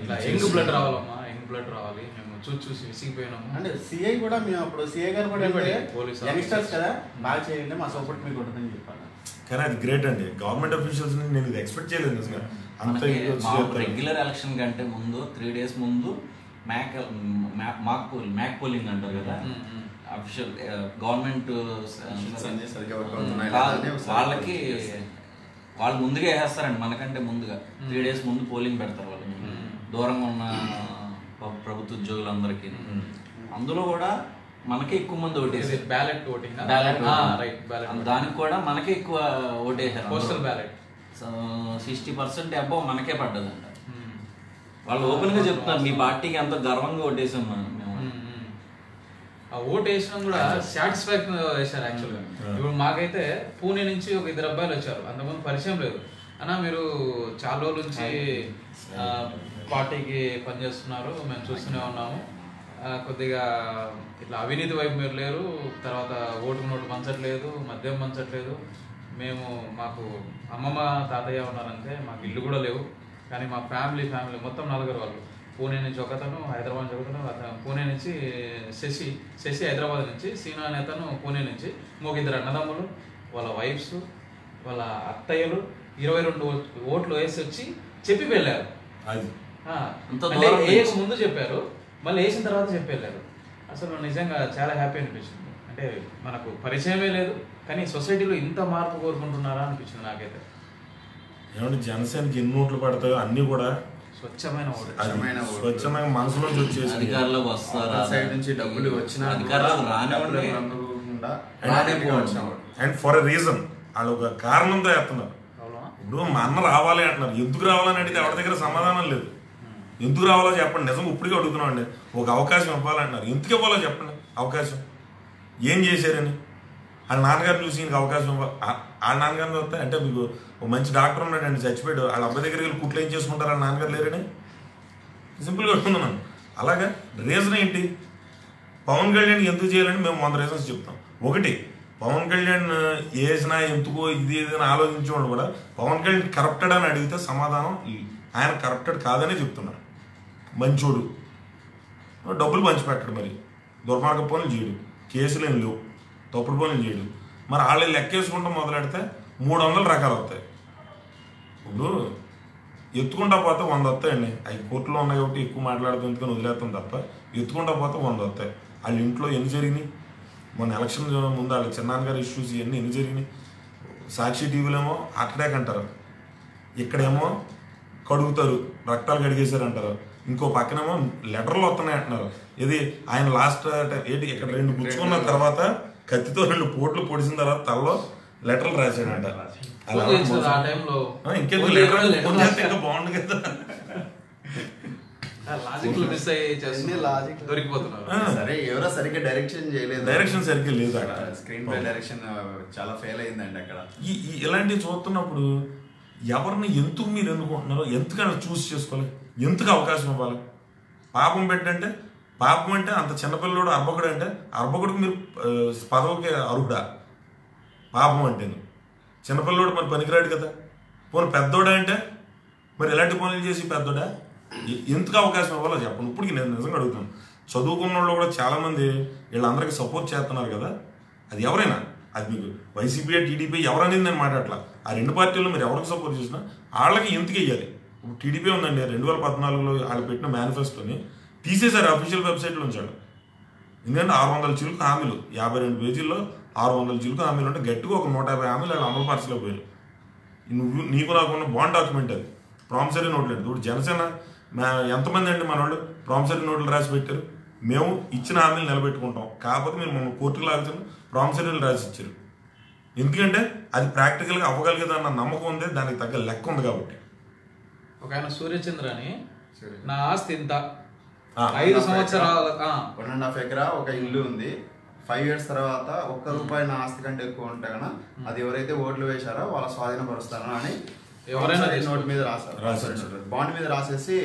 ఇట్లా యంగ్ బ్లడ్ రావాలమ్మా యంగ్ బ్లడ్ రావాలి. మేము చూసి చూసి విసిగిపోయినాము. అంటే సిఐ కూడా మేము అప్పుడు సిఐ గారు కూడా police యంగ్స్టర్స్ కదా బాగా చేయండి మా సపోర్ట్ మీకు ఉంటుందని చెప్పాను కానీ అది గ్రేట్ అండి. గవర్నమెంట్ అఫీషియల్స్ నేను ఇది ఎక్స్పెక్ట్ చేయలేదు నిజంగా. మనకి. రెగ్యులర్ ఎలక్షన్ కంటే ముందు త్రీ డేస్ ముందు mock mock mock poll mock polling అంటారు కదా. అఫీషియల్ గవర్నమెంట్ వాళ్ళకి వాళ్ళు ముందుగా వేసేస్తారండి మనకంటే ముందుగా. త్రీ డేస్ ముందు పోలింగ్ పెడతారు వాళ్ళు దూరంగా ఉన్న ప్ర- ప్రభుత్వ ఉద్యోగులందరికీ. అందులో కూడా మనకే ఎక్కువ మంది ఓటేసారు ballot voting ballot right ballot దానికి కూడా మనకే ఎక్కువ ఓటేసారు పోస్టల్ బ్యాలెట్ సిక్స్టీ పర్సెంట్ అబ్బో మనకే పడ్డదంట. వాళ్ళు ఓపెన్గా చెప్తున్నారు మీ పార్టీకి ఎంత గర్వంగా ఓటేసాం మనం. మేము ఆ ఓట్ వేసినా కూడా సాటిస్ఫాక్షన్ వేశారు యాక్చువల్గా ఇప్పుడు మాకైతే పూణే నుంచి ఒక ఇద్దరు అబ్బాయిలు వచ్చారు. అంతకుముందు పరిచయం లేదు. అన్న మీరు చాలా రోజుల నుంచి ఆ, పార్టీకి పనిచేస్తున్నారు. మేము చూస్తూనే ఉన్నాము. కొద్దిగా ఇట్లా అవినీతి వైపు మీరు లేరు. తర్వాత ఓటుకు నోటు పంచట్లేదు మద్యం పంచట్లేదు మేము మాకు అమ్మమ్మ తాతయ్య ఉన్నారంటే మాకు ఇల్లు కూడా లేవు. కానీ మా ఫ్యామిలీ ఫ్యామిలీ మొత్తం నలుగురు వాళ్ళు. పూణే నుంచి ఒకతను హైదరాబాద్ నుంచి ఒకతను అతను పూణే నుంచి శశి శశి హైదరాబాద్ నుంచి సీనా అనే అతను పూణే నుంచి. ఇంకొక ఇద్దరు అన్నదమ్ములు వాళ్ళ వైఫ్స్ వాళ్ళ అత్తయ్యలు ఇరవై రెండు ఓట్లు వేసి వచ్చి చెప్పి వెళ్ళారు. అంటే వేయక నుంచి. ముందు చెప్పారు మళ్ళీ వేసిన తర్వాత చెప్పి వెళ్ళారు. అసలు నిజంగా చాలా హ్యాపీ అనిపించింది. అంటే మనకు పరిచయమే లేదు కానీ సొసైటీలో ఇంత మార్పు కోరుకుంటున్నారా అనిపించింది నాకైతే. ఏమంటే జనసేనకి ఎన్ని ఓట్లు పడతాయో అన్ని కూడా స్వచ్ఛమైన స్వచ్ఛమైన. స్వచ్ఛమైన మనసులోంచి వచ్చేసి అధికారంలోకి వస్తారా? సైడ్ నుంచి డబ్బులు వచ్చినా అధికారంలోకి కూడా రానివ్వండి. అండ్ ఫర్ ఎ రీజన్ వాళ్ళు ఒక కారణంతో వేస్తున్నారు? ఇప్పుడు మా అన్న రావాలి అంటున్నారు. ఎందుకు రావాలని అడిగితే ఎవరి దగ్గర సమాధానం లేదు. ఎందుకు రావాలో చెప్పండి. నిజం ఇప్పటికే అడుగుతున్నాం అండి ఒక అవకాశం ఇవ్వాలంటున్నారు. ఎందుకు ఇవ్వాలో చెప్పండి. అవకాశం. ఏం చేశారని? వాళ్ళ నాన్నగారిని చూసి ఇంక అవకాశం ఆ- నాన్నగారిని వస్తే అంటే మీకు మంచి డాక్టర్ ఉన్నాడండి చచ్చిపోయాడు. వాళ్ళ అబ్బాయి దగ్గరికి వెళ్ళి కుట్లు ఏం చేసుకుంటారు? ఆ నాన్నగారు లేరని. సింపుల్గా అడుగుతున్నాను అలాగా? రీజన్ ఏంటి? పవన్ కళ్యాణ్ ఎందుకు చేయాలని మేము వంద రీజన్స్ చెప్తాం. ఒకటి పవన్ కళ్యాణ్ వేసినా ఎందుకో ఇది ఏదైనా అని ఆలోచించేవాడు కూడా పవన్ కళ్యాణ్ కరప్టెడ్ అని అడిగితే సమాధానం ఆయన కరప్టెడ్ కాదనే చెప్తున్నారు. మంచోడు. డబ్బులు పంచిపెట్టాడు మరి. దుర్మార్గ పనులు చేయడు. కేసులు ఏం లేవు. తప్పుడు పనులు చేయడు మరి వాళ్ళు లెక్కేసుకుంటూ మొదలెడితే మూడు వందల రకాలు వస్తాయి ఇప్పుడు ఎత్తుకుంటా పోతే వంద వస్తాయండి అవి కోర్టులో ఉన్నాయి కాబట్టి ఎక్కువ మాట్లాడుతుందుకని వదిలేస్తాం తప్ప ఎత్తుకుంటా పోతే వంద వస్తాయి వాళ్ళ ఇంట్లో ఎన్ని జరిగినాయి? మొన్న ఎలక్షన్ ముందు వాళ్ళ చిన్నాన్నగారి ఇష్యూస్ ఇవన్నీ ఎన్ని జరిగినాయి? సాక్షి టీవీలో ఏమో హార్ట్ అటాక్ అంటారు. ఇక్కడేమో కడుగుతారు రక్తాలు కడిగేశారు అంటారు ఇంకో పక్కనేమో లెటర్లు వస్తున్నాయి అంటున్నారు ఇది ఆయన లాస్ట్ ఏంటి? ఇక్కడ రెండు గుచ్చుకున్న తర్వాత కత్తితో రెండు పోట్లు పొడిచిన తర్వాత తలలో లెటర్లు రాశాడంట. అలా ఇంకెందుకు లెటర్ ఇంకా బాగుండు కదా. సరే ఎవరో సరిగ్గా డైరెక్షన్ చేయలేదు. డైరెక్షన్ సరిగ్గా లేదు అక్కడ. స్క్రీన్ ప్లే డైరెక్షన్ చాలా ఫెయిల్ అయిందండి అక్కడ. ఈ ఇలాంటివి చూస్తున్నప్పుడు ఎవరిని ఎందుకు మీరు ఎన్నుకుంటున్నారో ఎందుకని చూస్ చేసుకోవాలి? ఎందుకు అవకాశం ఇవ్వాలి? పాపం పెట్టంటే పాపం అంటే అంత చిన్నపిల్లడు అర్భకుడు అంటే అర్భకుడికి మీరు పదవికి అర్హుడా? పాపం అంటే చిన్నపిల్లడు మరి పనికిరాడు కదా. పోనీ పెద్దోడా అంటే? మరి ఎలాంటి పనులు చేసి పెద్దోడా? ఎందుకు అవకాశం ఇవ్వాలో చెప్పండి. ఇప్పటికి నేను నిజంగా అడుగుతాను. చదువుకున్న వాళ్ళు కూడా చాలామంది వీళ్ళందరికీ సపోర్ట్ చేస్తున్నారు కదా. అది ఎవరైనా? అది మీకు వైసీపీ టీడీపీ ఎవరనేది నేను మాట్లాడలా ఆ రెండు పార్టీలు మీరు ఎవరికి సపోర్ట్ చేసినా వాళ్ళకి ఎందుకు వెయ్యాలి ఇప్పుడు టీడీపీ ఉందండి. రెండు వేల పద్నాలుగులో వాళ్ళు పెట్టిన మేనిఫెస్టోని తీసేశారు అఫీషియల్ వెబ్సైట్లో ఉంచాడు ఎందుకంటే ఆరు వందల చిలుకు హామీలు యాభై రెండు పేజీల్లో ఆరు వందల చిలుకు హామీలు ఉంటే గట్టిగా ఒక నూట యాభై హామీలు వాళ్ళు అమలు పరచలేకపోయారు నువ్వు నీకు నాకు ఉన్న బాండ్ డాక్యుమెంట్ అది. ప్రామిసరీ నోట్లు అంటే ఇప్పుడు జనసేన మా ఎంతమంది అండి మన వాళ్ళు ప్రామిసరీ నోట్లు రాసి పెట్టారు. మేము ఇచ్చిన హామీలు నిలబెట్టుకుంటాం. కాకపోతే మీరు మమ్మల్ని కోర్టుకు లాగుతారు ప్రామిసరీలు రాసి ఇచ్చారు. ఎందుకంటే అది ప్రాక్టికల్గా అవ్వగలిగేదన్న నమ్మకం ఉంది దానికి తగ్గ లెక్క ఉంది కాబట్టి. ఒక ఆయన సూర్యచంద్ర అని సూర్య. నా ఆస్తి ఇంత. ఐదు సంవత్సరాల ఆ, వన్ అండ్ హాఫ్ ఎకరా ఒక ఇల్లు ఉంది. ఫైవ్ ఇయర్స్ తర్వాత ఒక్క రూపాయి నా ఆస్తి కంటే ఎక్కువ ఉంటే కనుక అది ఎవరైతే ఓట్లు వేశారో వాళ్ళ స్వాధీనపరుస్తారో అని ఎవరైనా నోట్ మీద రాశారు. రాశారు. బాండ్ మీద రాసేసి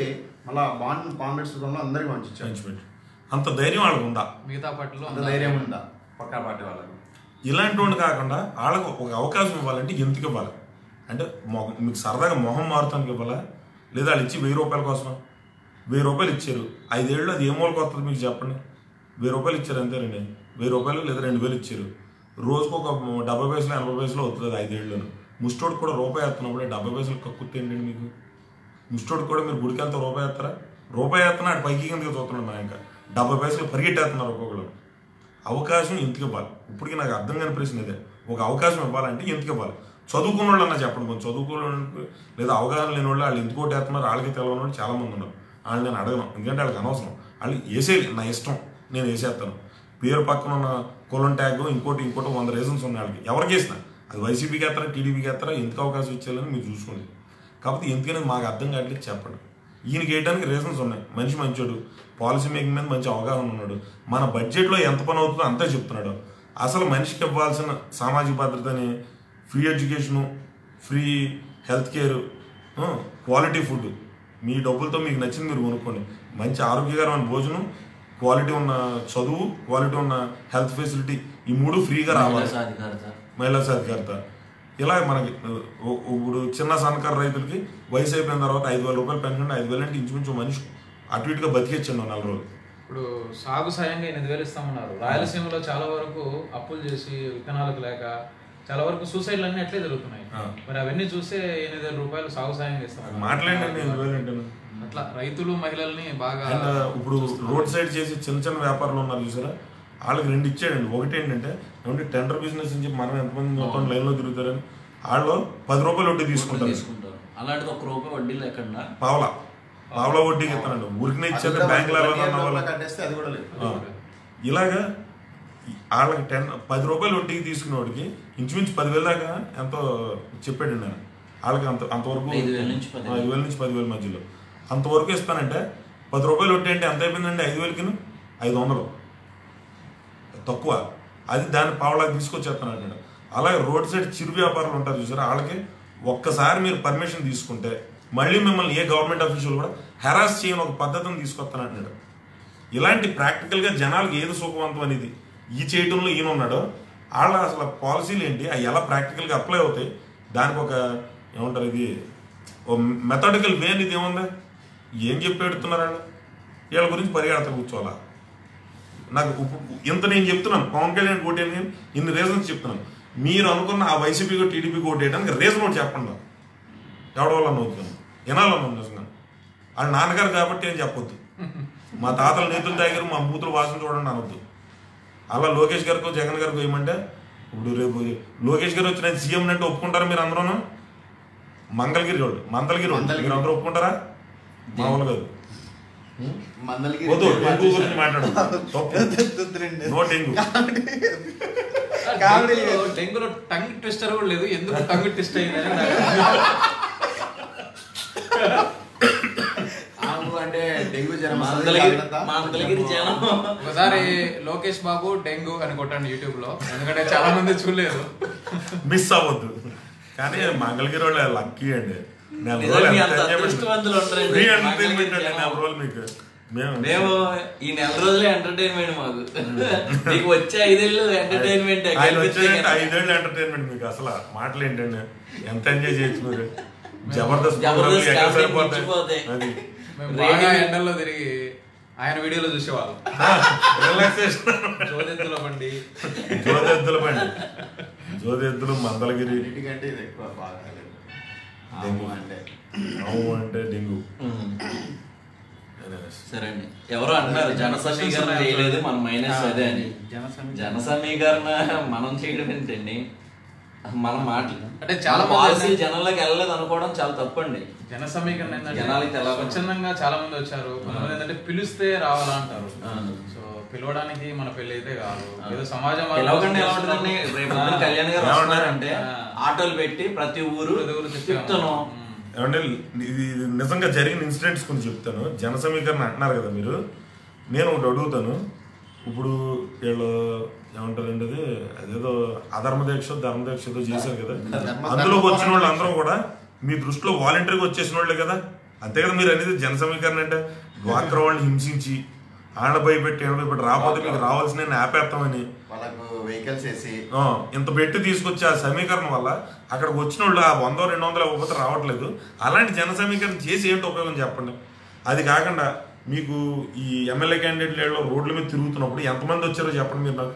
మళ్ళా బాండ్ పాంప్లెట్స్ రూపంలో అందరికి పంచిపెట్టి అంత ధైర్యం వాళ్ళకు ఉందా? మిగతా పార్టీలో అంత ధైర్యం ఉందా? పక్కా పార్టీ వాళ్ళకి. ఇలాంటి వాడు కాకుండా వాళ్ళకు ఒక అవకాశం ఇవ్వాలంటే ఎందుకు ఇవ్వాలి? అంటే మీకు సరదాగా మొహం మారుతానికి ఇవ్వాలా? లేదా వాళ్ళు ఇచ్చి వెయ్యి రూపాయల కోసం వెయ్యి రూపాయలు ఇచ్చారు. ఐదేళ్ళు అది ఏ వస్తుంది మీకు చెప్పండి. వెయ్యి రూపాయలు ఇచ్చారు అంతేనండి. వెయ్యి రూపాయలు లేదా రెండు వేలు ఇచ్చారు. రోజుకు ఒక డెబ్బై పైసలు ఎనభై పైసలు అవుతుంది అది ఐదేళ్ళలో ముస్టోడు కూడా రూపాయి వేస్తున్నప్పుడు డెబ్బై పైసలు కక్కుర్తి ఏంటండి మీకు? ముస్టోడు కూడా మీరు గుడికి వెళ్తే రూపాయి వేస్తారా రూపాయి వేస్తున్నా అటు పైకి కిందకి చూస్తున్నాడు మా ఇంకా డెబ్బై పైసలు పరిగెట్టేస్తున్నారు ఒక్కొక్కరు అవకాశం ఎందుకు ఇవ్వాలి? ఇప్పటికీ నాకు అర్థం కాని ప్రశ్న ఇదే. ఒక అవకాశం ఇవ్వాలంటే ఎందుకు ఇవ్వాలి? చదువుకున్న వాళ్ళు అన్న చెప్పండి కొంచెం. చదువుకున్న లేదా అవగాహన లేని వాళ్ళు వాళ్ళు ఎందుకు వేస్తున్నారు వాళ్ళకి తెలవని వాళ్ళు చాలామంది ఉన్నారు. వాళ్ళు నేను అడగను. ఎందుకంటే వాళ్ళకి అనవసరం. వాళ్ళు వేసేయాలి. నా ఇష్టం. నేను వేసేస్తాను. పేరు పక్కన ఉన్న కులం ట్యాగ్ ఇంకోటి ఇంకోటి వంద రీజన్స్ ఉన్నాయి వాళ్ళకి. ఎవరికి వేసిన. అది వైసీపీకి వేస్తారా టీడీపీకి వేస్తారా ఎందుకు అవకాశం ఇచ్చేయాలని మీరు చూసుకోండి. కాకపోతే ఎందుకనేది మాకు అర్థం కావట్లేదు చెప్పండి. ఈయనకి వేయడానికి రీజన్స్ ఉన్నాయి. మనిషి మంచోడు. పాలసీ మేకింగ్ మీద మంచి అవగాహన ఉన్నాడు. మన బడ్జెట్లో ఎంత పని అవుతుందో అంతే చెప్తున్నాడు. అసలు మనిషికి ఇవ్వాల్సిన సామాజిక భద్రతని free education free health care quality food మీ డబ్బులతో మీకు నచ్చింది మీరు కొనుక్కోండి. మంచి ఆరోగ్యకరమైన భోజనం క్వాలిటీ ఉన్న చదువు క్వాలిటీ ఉన్న హెల్త్ ఫెసిలిటీ ఈ మూడు ఫ్రీగా రావాలి. మహిళా సాధికారత. మహిళా సాధికారత. ఇలా మనకి ఇప్పుడు చిన్న సన్నకారు రైతులకి వయసు అయిపోయిన తర్వాత ఐదు వేల రూపాయలు పెన్షన్ ఐదు వేలు అంటే ఇంచుమించు మనిషి అటు ఇటుగా బతికించండి నెల రోజులు. ఇప్పుడు సాగు సాయంగా ఎనిమిది వేలు ఇస్తామన్నారు. రాయలసీమలో చాలా వరకు అప్పులు చేసి విత్తనాలకు లేక చాలా వరకు సూసైడ్లు అన్నీ అట్లే జరుగుతున్నాయి. మరి అవన్నీ చూస్తే ఎనిమిది వేల రూపాయలు సాగు సాయంగా ఇస్తామన్నారు మాట్లాడండి అట్లా రైతులు మహిళల్ని బాగా ఇప్పుడు రోడ్ సైడ్ చేసి చిన్న చిన్న వ్యాపారులు ఉన్నారు చూసారా? వాళ్ళకి రెండు ఇచ్చాడండి. ఒకటి ఏంటంటే ఏమంటే టెండర్ బిజినెస్ చెప్పి మనం ఎంతమంది మొత్తం లైన్లో తిరుగుతారని వాళ్ళు పది రూపాయలు వడ్డీ తీసుకుంటారు. తీసుకుంటారు. అలాంటిది ఒక రూపాయి వడ్డీ లేకుండా పావలా. పావలా. వడ్డీకి ఇస్తానండి ఊరికినే ఇచ్చేది బ్యాంకులో. ఇలాగా వాళ్ళకి టెన్ పది రూపాయలు వడ్డీకి తీసుకునేవాడికి ఇంచుమించు పదివేల దాకా ఎంతో చెప్పాడు నేను. వాళ్ళకి అంత అంతవరకు ఐదు వేల నుంచి పదివేలు. మధ్యలో. అంతవరకు ఇస్తానంటే పది రూపాయలు వడ్డీ అంటే ఎంత అయిపోయిందండి ఐదు వేలకి ఐదు వందలు. తక్కువ. అది దాన్ని పావలాగా తీసుకొచ్చేస్తాను అంటాడు. అలాగే రోడ్ సైడ్ చిరు వ్యాపారులు ఉంటారు చూసారా? వాళ్ళకి ఒక్కసారి మీరు పర్మిషన్ తీసుకుంటే మళ్ళీ మిమ్మల్ని ఏ గవర్నమెంట్ ఆఫీషియల్ కూడా హెరాస్ చేయని ఒక పద్ధతిని తీసుకొస్తాను అంటున్నాడు ఇలాంటి ప్రాక్టికల్గా జనాలకు ఏది సుఖవంతం అనేది ఈ చేయటంలో ఈయన ఉన్నాడో వాళ్ళ అసలు పాలసీలు ఏంటి అవి ఎలా ప్రాక్టికల్గా అప్లై అవుతాయి దానికి ఒక ఏమంటారు ఇది ఓ మెథడికల్ వే ఇది ఏముంది? ఏం చెప్పి పెడుతున్నారు వాళ్ళు? వీళ్ళ గురించి పరిగెడతా కూర్చోవాలా? నాకు ఇంత నేను చెప్తున్నాను పవన్ కళ్యాణ్ కోటేయని నేను ఇన్ని రీజన్స్ చెప్తున్నాను. మీరు అనుకున్న ఆ వైసీపీకి టీడీపీ కోటేయడానికి రీజన్ ఒకటి చెప్పండి. ఎవడ వల్ల నవ్వుతున్నాను వినాలన్నాను నిజంగా వాళ్ళ నాన్నగారు కాబట్టి ఏం చెప్పొద్దు. మా తాతల నేతులు తాగారు మా మూతులు వాసన చూడండి అనొద్దు. అలా లోకేష్ గారికో జగన్ గారికో ఏమంటే ఇప్పుడు రేపు లోకేష్ గారు వచ్చి నేను సీఎం అంటే ఒప్పుకుంటారా మీరు అందరూ మంగళగిరి వాళ్ళు మందలగిరి వాళ్ళు మీరు అందరూ ఒప్పుకుంటారా? మామూలు కాదు. గురించి మాట్లాడు తప్పు నో డెంగు కామెడీ డెంగులో- డెంగులో టంగ్ ట్విస్టర్ కూడా లేదు ఎందుకు టంగ్ ట్విస్ట్ అంటే డెంగ్యూ జ్వరం ఒకసారి లోకేష్ బాబు డెంగు అని కొట్టండి యూట్యూబ్లో ఎందుకంటే చాలా మంది చూడలేదు. మిస్ అవ్వద్దు. కానీ మంగళగిరి వాళ్ళు లక్కీ అండి. మీకు. మేము ఈ నెల రోజులే ఎంటర్టైన్మెంట్ మాకు. నీకు వచ్చే ఐదేళ్ళు ఎంటర్టైన్మెంట్ ఐదేళ్ళు ఎంటర్టైన్మెంట్ మీకు. అసలు మాటలు ఏంటండి? ఎంత ఎంజాయ్ చేయొచ్చు మీరు? జబర్దస్త్ జబర్దస్త్. అది. బాగా ఎండల్లో తిరిగి ఆయన వీడియోలో చూసేవాళ్ళం. రిలాక్సేషన్. జోదెత్తుల బండి. జోదెద్దుల బండి. జోదెద్దులు మందలగిరి. వీటికంటే ఇది ఎక్కువ బాగా. ఆము అంటే. అవు అంటే డెంగ్యూ. సరే అండి. ఎవరో అంటున్నారు జన సమీకరణ చేయలేదు మన మైనస్ అదే అని. జన సమీకరణ మనం చేయడం ఏంటండి? మనం మాటలు అంటే చాలా మంది పాలసీ జనంలోకి వెళ్ళలేదు అనుకోవడం చాలా తప్పండి జన సమీకరణ ఏంటంటే జనాలకి. స్వచ్ఛందంగా చాలా మంది వచ్చారు కొంతమంది ఏంటంటే పిలిస్తే రావాలా అంటారు ఆ. సో పిలవడానికి మన పెళ్ళి అయితే కాదు. ఏదో సమాజం పిలవకుండా ఎలా. ఉంటుందండి రేపు. కళ్యాణ్ గారు ఆ. ఆటోలు పెట్టి ప్రతి ఊరు ప్రతి ఊరు తిప్పుతాం. తిప్పుతాను ఉమ్. ఏమంటే ఇది నిజంగా జరిగిన ఇన్సిడెంట్స్ గురించి చెప్తాను జన సమీకరణ అంటున్నారు కదా మీరు నేను ఒకటి అడుగుతాను ఇప్పుడు వీళ్ళు ఏమంటారండి అది అదేదో అధర్మ దీక్ష ధర్మ దీక్ష ఏదో చేశారు కదా. అందులోకి వచ్చిన వాళ్ళు అందరూ కూడా మీ దృష్టిలో వాలంటరీగా వచ్చేసిన వాళ్ళే కదా. అంతే కదా మీరు అనేది జన సమీకరణ అంటే. డ్వాక్రా వాళ్ళని హింసించి ఆడ భయపెట్టి ఏడ భయపెట్టి రాకపోతే మీకు రావాల్సిన ఆపేస్తామని. వాళ్ళకు వెహికల్స్ వేసి ఇంత పెట్టి తీసుకొచ్చి ఆ సమీకరణ వల్ల అక్కడికి వచ్చిన వాళ్ళు ఆ వందో రెండు వందలు ఇవ్వకపోతే రావట్లేదు. అలాంటి జన సమీకరణ చేసి ఏంటి ఉపయోగం చెప్పండి? అది కాకుండా మీకు ఈ ఎమ్మెల్యే క్యాండిడేట్లు రోడ్ల మీద తిరుగుతున్నప్పుడు ఎంతమంది వచ్చారో చెప్పండి మీరు నాకు.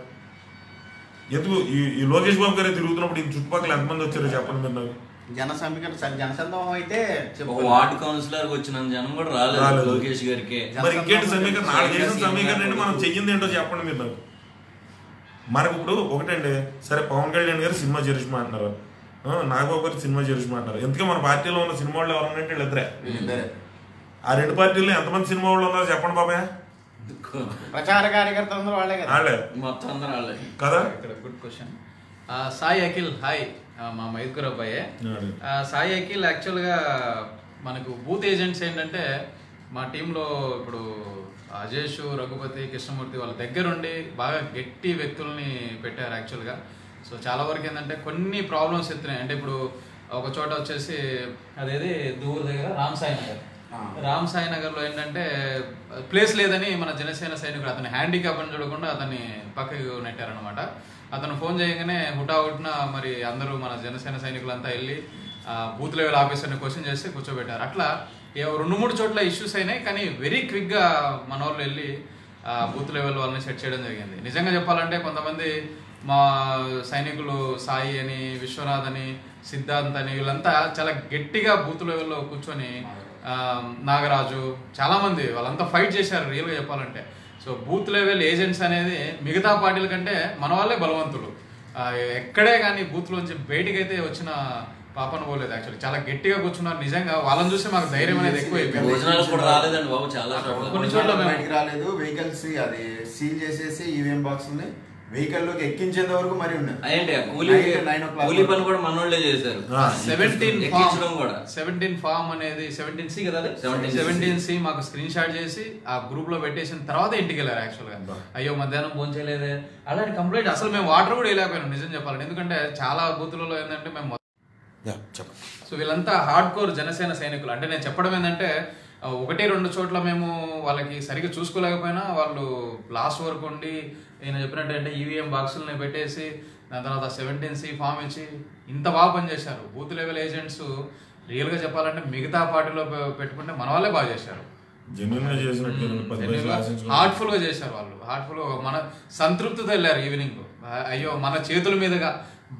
ఎందుకు? ఈ లోకేష్ బాబు గారే తిరుగుతున్నప్పుడు ఈ చుట్టుపక్కల ఎంతమంది వచ్చారో చెప్పండి మీరు నాకు. జన సమీకరణ జనసందం అయితే ఒక చెప్పు వార్డు కౌన్సిలర్ వచ్చిన జనం కూడా రాలేదు రాలేదు. లోకేష్ గారికి. మరి ఇంకేంటి సమీకరణ నాకు చేసిన సమీకరణ ఏంటి మనం చెయ్యింది ఏంటో చెప్పండి మీరు నాకు. మనకు ఇప్పుడు ఒకటండి సరే పవన్ కళ్యాణ్ గారు సినిమా చేరుష్మా అంటున్నారు ఆ, నాకు ఒకరు సినిమా చేరుష్మా అంటారు. ఎందుకే మన పార్టీలో ఉన్న సినిమా వాళ్ళు ఎవరన్నా వీళ్ళిద్దరే. ఆ రెండు పార్టీల్లో ఎంతమంది సినిమా వాళ్ళు ఉన్నారో చెప్పండి బాబాయ్. ప్రచార కార్యకర్తలు అందరూ వాళ్ళే కదా. వాళ్ళే. మొత్తం అందరూ రాలేదు కదా? ఇక్కడ good question Sai Akhil hi. మా మైదుగురు అబ్బాయే. ఆ, సాయి అఖిల్ యాక్చువల్గా మనకు బూత్ ఏజెంట్స్ ఏంటంటే మా టీంలో ఇప్పుడు అజేష్ రఘుపతి కృష్ణమూర్తి వాళ్ళ దగ్గరుండి బాగా గట్టి వ్యక్తుల్ని పెట్టారు యాక్చువల్గా సో చాలా వరకు ఏంటంటే కొన్ని ప్రాబ్లమ్స్ ఎత్తున్నాయి. అంటే ఇప్పుడు ఒక చోట వచ్చేసి అదేది దూర్ దగ్గర రామ్ సాయి నగర్. రామ్ సాయి నగర్లో ఏంటంటే ప్లేస్ లేదని మన జనసేన సైనికుడు అతని హ్యాండిక్యాప్ అని చూడకుండా అతన్ని పక్కకు నెట్టారనమాట అతను ఫోన్ చేయగానే హుటా హుట్న మరి అందరూ మన జనసేన సైనికులంతా వెళ్ళి ఆ, బూత్ లెవెల్ ఆఫీసర్ని క్వశ్చన్ చేసి కూర్చోబెట్టారు. అట్లా ఏ రెండు మూడు చోట్ల ఇష్యూస్ అయినాయి కానీ వెరీ క్విక్గా మన వాళ్ళు వెళ్ళి ఆ బూత్ లెవెల్ వాళ్ళని సెట్ చేయడం జరిగింది. నిజంగా చెప్పాలంటే కొంతమంది మా సైనికులు సాయి అని విశ్వనాథ్ అని సిద్ధాంత్ అని వీళ్ళంతా చాలా గట్టిగా బూత్ లెవెల్లో కూర్చొని నాగరాజు చాలా మంది వాళ్ళంతా ఫైట్ చేశారు రియల్గా చెప్పాలంటే. సో బూత్ లెవెల్ ఏజెంట్స్ అనేది మిగతా పార్టీల కంటే మన వాళ్ళే బలవంతులు. ఎక్కడే కానీ బూత్ లోంచి బయటికి అయితే వచ్చిన పాపన పోలేదు యాక్చువల్లీ చాలా గట్టిగా కూర్చున్నారు నిజంగా వాళ్ళని చూసి మాకు ధైర్యం అనేది ఎక్కువ అయిపోయింది. కొన్ని చోట్ల రాలేదు వెహికల్స్ అది సీల్ చేసేసి ఈవీఎం బాక్స్ వెహికల్లోకి ఎక్కించేంత వరకు మరి ఉన్నాయి అయ్యండి కూలీ కూలీ పని కూడా మనోళ్ళే చేశారు. సెవెంటీన్ ఎక్కించడం కూడా. సెవెంటీన్ ఫామ్ అనేది సెవెంటీన్ సి కదా 17C. సెవెంటీన్ సి మాకు స్క్రీన్ షాట్ చేసి ఆ గ్రూప్లో పెట్టేసిన తర్వాత ఇంటికి వెళ్ళారు యాక్చువల్గా. అయ్యో మధ్యాహ్నం ఫోన్ చేయలేదే. అలాంటి కంప్లైంట్ అసలు మేము వాటర్ కూడా వేయలేకపోయినాం నిజం చెప్పాలంటే. ఎందుకంటే చాలా బూతులలో ఏంటంటే మేము సో వీళ్ళంతా హార్డ్ కోర్ జనసేన సైనికులు. అంటే నేను చెప్పడం ఏంటంటే ఒకటి రెండు చోట్ల మేము వాళ్ళకి సరిగ్గా చూసుకోలేకపోయినా వాళ్ళు లాస్ట్ వరకు ఉండి నేను చెప్పినట్టు అంటే ఈవీఎం బాక్సులని పెట్టేసి దాని తర్వాత సెవెంటీన్ సి ఫామ్ ఇచ్చి ఇంత బాగా పనిచేశారు. బూత్ లెవెల్ ఏజెంట్స్ రియల్గా చెప్పాలంటే మిగతా పార్టీలో పెట్టుకుంటే మన వాళ్ళే బాగా చేశారు. జెన్యున్గా చేసినట్టు పది పైసలు ఆశించుకోవాలి. హార్ట్ఫుల్గా చేశారు వాళ్ళు. హార్ట్ఫుల్గా మన సంతృప్తితో వెళ్ళారు ఈవినింగ్ అయ్యో మన చేతుల మీదుగా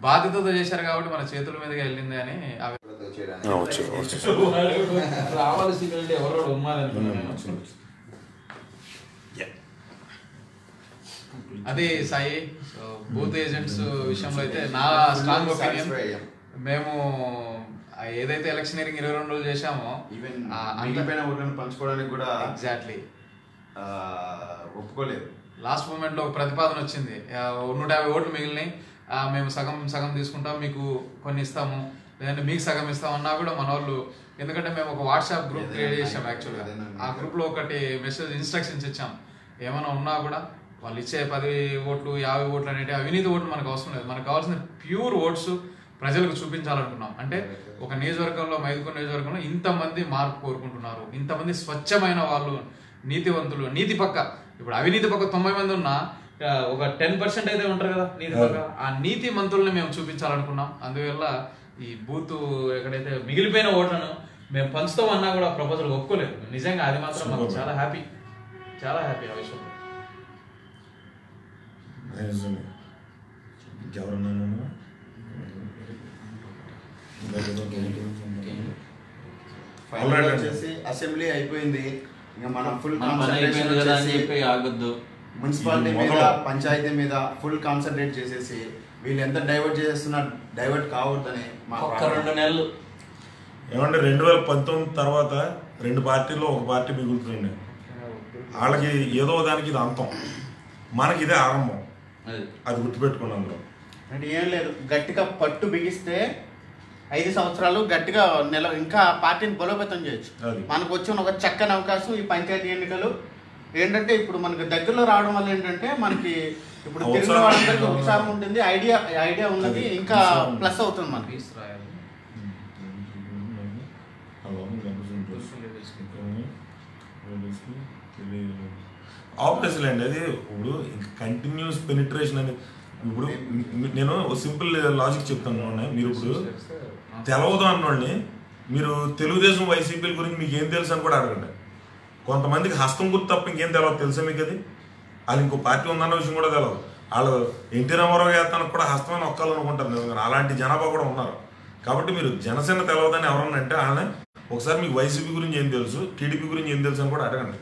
బాధ్యతతో చేశారు కాబట్టి మన చేతుల మీదుగా వెళ్ళింది అని ఎవరో ఉమ్మాలనుకున్నాను అది సాయి సో బూత్ ఏజెంట్స్ విషయంలో అయితే నా స్ట్రాంగ్ ఒపీనియన్. మేము ఏదైతే ఎలక్షనీరింగ్ ఇరవై రెండు రోజులు చేశామో ఈవెన్ మిగిలిపోయిన ఓట్లను పంచుకోవడానికి కూడా ఎగ్జాక్ట్లీ ఒప్పుకోలేదు. లాస్ట్ మూమెంట్లో ఒక ప్రతిపాదన వచ్చింది. నూట యాభై ఓట్లు మిగిలినాయి. మేము సగం సగం తీసుకుంటాం మీకు కొన్ని ఇస్తాము. లేదంటే మీకు సగం ఇస్తాం అన్నా కూడా మన వాళ్ళు ఎందుకంటే మేము ఒక వాట్సాప్ గ్రూప్ క్రియేట్ చేసాం యాక్చువల్గా ఆ గ్రూప్లో ఒకటి మెసేజ్ ఇన్స్ట్రక్షన్స్ ఇచ్చాం. ఏమైనా ఉన్నా కూడా వాళ్ళు ఇచ్చే పది ఓట్లు యాభై ఓట్లు అనేవి అవినీతి ఓట్లు మనకు అవసరం లేదు. మనకు కావాల్సిన ప్యూర్ ఓట్స్ ప్రజలకు చూపించాలనుకున్నాం. అంటే ఒక నియోజకవర్గంలో మైదుకూరు నియోజకవర్గంలో ఇంతమంది మార్పు కోరుకుంటున్నారు. ఇంతమంది స్వచ్ఛమైన వాళ్ళు నీతివంతులు నీతి పక్క. ఇప్పుడు అవినీతి పక్క తొంభై మంది ఉన్నా ఒక టెన్ పర్సెంట్ అయితే ఉంటారు కదా నీతి పక్క. ఆ నీతి మంతుల్ని మేము చూపించాలనుకున్నాం. అందువల్ల ఈ బూత్ ఎక్కడైతే మిగిలిపోయిన ఓట్లను మేము పంచుతాం అన్నా కూడా ప్రపోజల్ ఒప్పుకోలేదు. నిజంగా అది మాత్రం మాకు చాలా హ్యాపీ. చాలా హ్యాపీ ఆ విషయంలో. ఇంకెవరన్నా వచ్చేసి అసెంబ్లీ అయిపోయింది. ఇంకా మనం ఫుల్ అయిపోయింది కదా అని చెప్పి ఆగొద్దు. మున్సిపాలిటీ మీద. పంచాయతీ మీద ఫుల్ కాన్సన్ట్రేట్ చేసేసి వీళ్ళు ఎంత డైవర్ట్ చేస్తున్నా డైవర్ట్ కావద్దని మా ఒక్క. రెండు నెలలు. ఏమంటే రెండు వేల పంతొమ్మిది తర్వాత రెండు పార్టీల్లో ఒక పార్టీ మిగులుతుంది వాళ్ళకి ఏదో దానికి ఇది అంతం. మనకి ఇదే ఆరంభం. అది గుర్తుపెట్టుకున్నాం అందులో అంటే ఏం లేదు గట్టిగా పట్టు బిగిస్తే ఐదు సంవత్సరాలు గట్టిగా నెల ఇంకా పార్టీని బలోపేతం చేయొచ్చు. మనకు వచ్చిన ఒక చక్కని అవకాశం ఈ పంచాయతీ ఎన్నికలు ఏంటంటే ఇప్పుడు మనకు దగ్గరలో రావడం వల్ల ఏంటంటే మనకి ఇప్పుడు తిరిగిన ఉత్సాహం వాళ్ళందరికీ ఉంటుంది. ఉత్సాహం ఉంటుంది ఐడియా ఐడియా ఉన్నది. ఇంకా. ప్లస్ అవుతుంది మనకి ఆబ్వియస్లీ అండి అది ఇప్పుడు కంటిన్యూస్ పెనిట్రేషన్ అనేది ఇప్పుడు నేను సింపుల్ లాజిక్ చెప్తాను మీరు ఇప్పుడు తెలవదు అన్నోడిని మీరు తెలుగుదేశం వైసీపీల గురించి మీకు ఏం తెలుసు అని కూడా అడగండి. కొంతమందికి హస్తం గుర్తు తప్ప ఇంకేం తెలియదు తెలుసా మీకు అది? వాళ్ళు ఇంకో పార్టీ ఉందన్న విషయం కూడా తెలియదు వాళ్ళు ఎన్టీ రామారావు చేస్తానికి కూడా హస్తమైన ఒక్కాలనుకుంటారు నిజంగా. అలాంటి జనాభా కూడా ఉన్నారు. కాబట్టి మీరు జనసేన తెలవదని ఎవరన్నా అంటే వాళ్ళని ఒకసారి మీకు వైసీపీ గురించి ఏం తెలుసు? టీడీపీ గురించి ఏం తెలుసు అని కూడా అడగండి.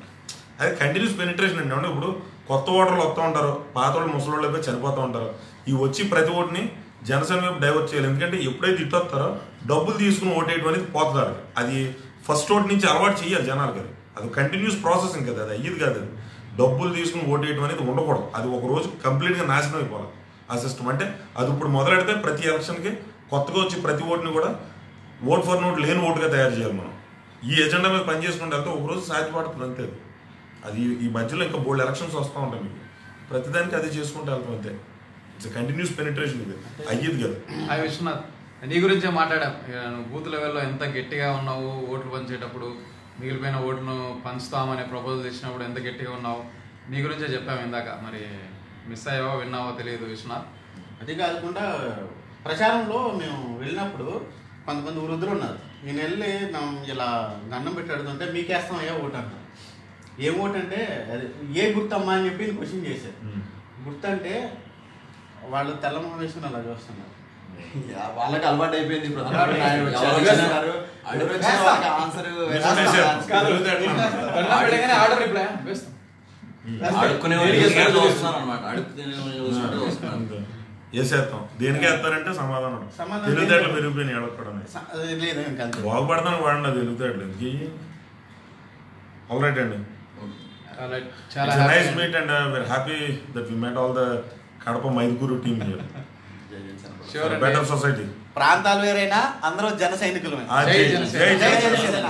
అది కంటిన్యూస్ పెనిట్రేషన్ అండి. అంటే ఇప్పుడు కొత్త ఓటర్లు వస్తూ ఉంటారు పాత వాళ్ళు ముసలి వాళ్ళు అయిపోయి చనిపోతూ ఉంటారు. ఈ వచ్చి ప్రతి ఓటుని జనసేన వైపు డైవర్ట్ చేయాలి. ఎందుకంటే ఎప్పుడైతే ఇటు వస్తారో డబ్బులు తీసుకుని ఓటేయడం అనేది పోతున్నారు అది ఫస్ట్ ఓటు నుంచి అలవాటు చేయాలి జనాలకి అది. అది కంటిన్యూస్ ప్రాసెసింగ్ కదా అది అయ్యేది కాదు అది. డబ్బులు తీసుకుని ఓటేయడం అనేది ఉండకూడదు. అది ఒక రోజు కంప్లీట్గా నాశనం అయిపోవాలి ఆ సిస్టమ్ అంటే అది ఇప్పుడు మొదలెడితే ప్రతి ఎలక్షన్కి కొత్తగా వచ్చి ప్రతి ఓటుని కూడా ఓట్ ఫర్ నోట్ లేని ఓటుగా తయారు చేయాలి మనం. ఈ ఎజెండా మీద పనిచేసుకుంటే వెళ్తే ఒక రోజు సాధ్యపడుతుంది అంతే అది. ఈ మధ్యలో ఇంకా బోల్డ్ ఎలక్షన్స్ వస్తూ ఉంటాయి మీకు. ప్రతిదానికి అది చేసుకుంటూ వెళ్తాం అంతే. ఇట్స్ కంటిన్యూస్ పెనిట్రేషన్ ఇది. అయ్యేది కాదు. హాయ్ విశ్వనాథ్ నీ గురించే మాట్లాడాం. బూత్ లెవెల్లో ఎంత గట్టిగా ఉన్నావు ఓట్లు పంచేటప్పుడు మిగిలిపోయిన ఓటును పంచుతామనే ప్రపోజల్ ఇచ్చినప్పుడు ఎంత గట్టిగా ఉన్నావు? నీ గురించే చెప్పాము ఇందాక. మరి మిస్ అయ్యావో విన్నావో తెలియదు విశ్వనాథ్. అది కాకుండా ప్రచారంలో మేము వెళ్ళినప్పుడు కొంతమంది వృద్ధులు ఉన్నారు. నేను వెళ్ళి నా- ఇలా దండం పెట్టి అడుగుతుంటే మీకేస్తాం ఏ ఓటు అంటారు ఏం ఓటు అంటే అది ఏ గుర్తమ్మా అని చెప్పి క్వశ్చన్ చేశారు. గుర్తు అంటే వాళ్ళు తెల్లమొహం వేసుకుని అలా చూస్తున్నారు. యా, వాళ్ళకి అలవాటు అయిపోయింది ఇప్పుడు. వేసేస్తాం. దేనికి వేస్తారంటే సమాధానం. సమాధానం తెలివితేటలు పెరిగిపోయినాయి అంతే. బాగుపడతాను అది తెలివితేటలు. ఇంకే ఆల్ రైట్ అండి. Nice happy. And we're happy that we met all the Kadapa Mydukur team Sure. Better society ప్రాంతాలు వేరైనా అందరూ జన సైనికులమే. జై జనసేన. జనసేన.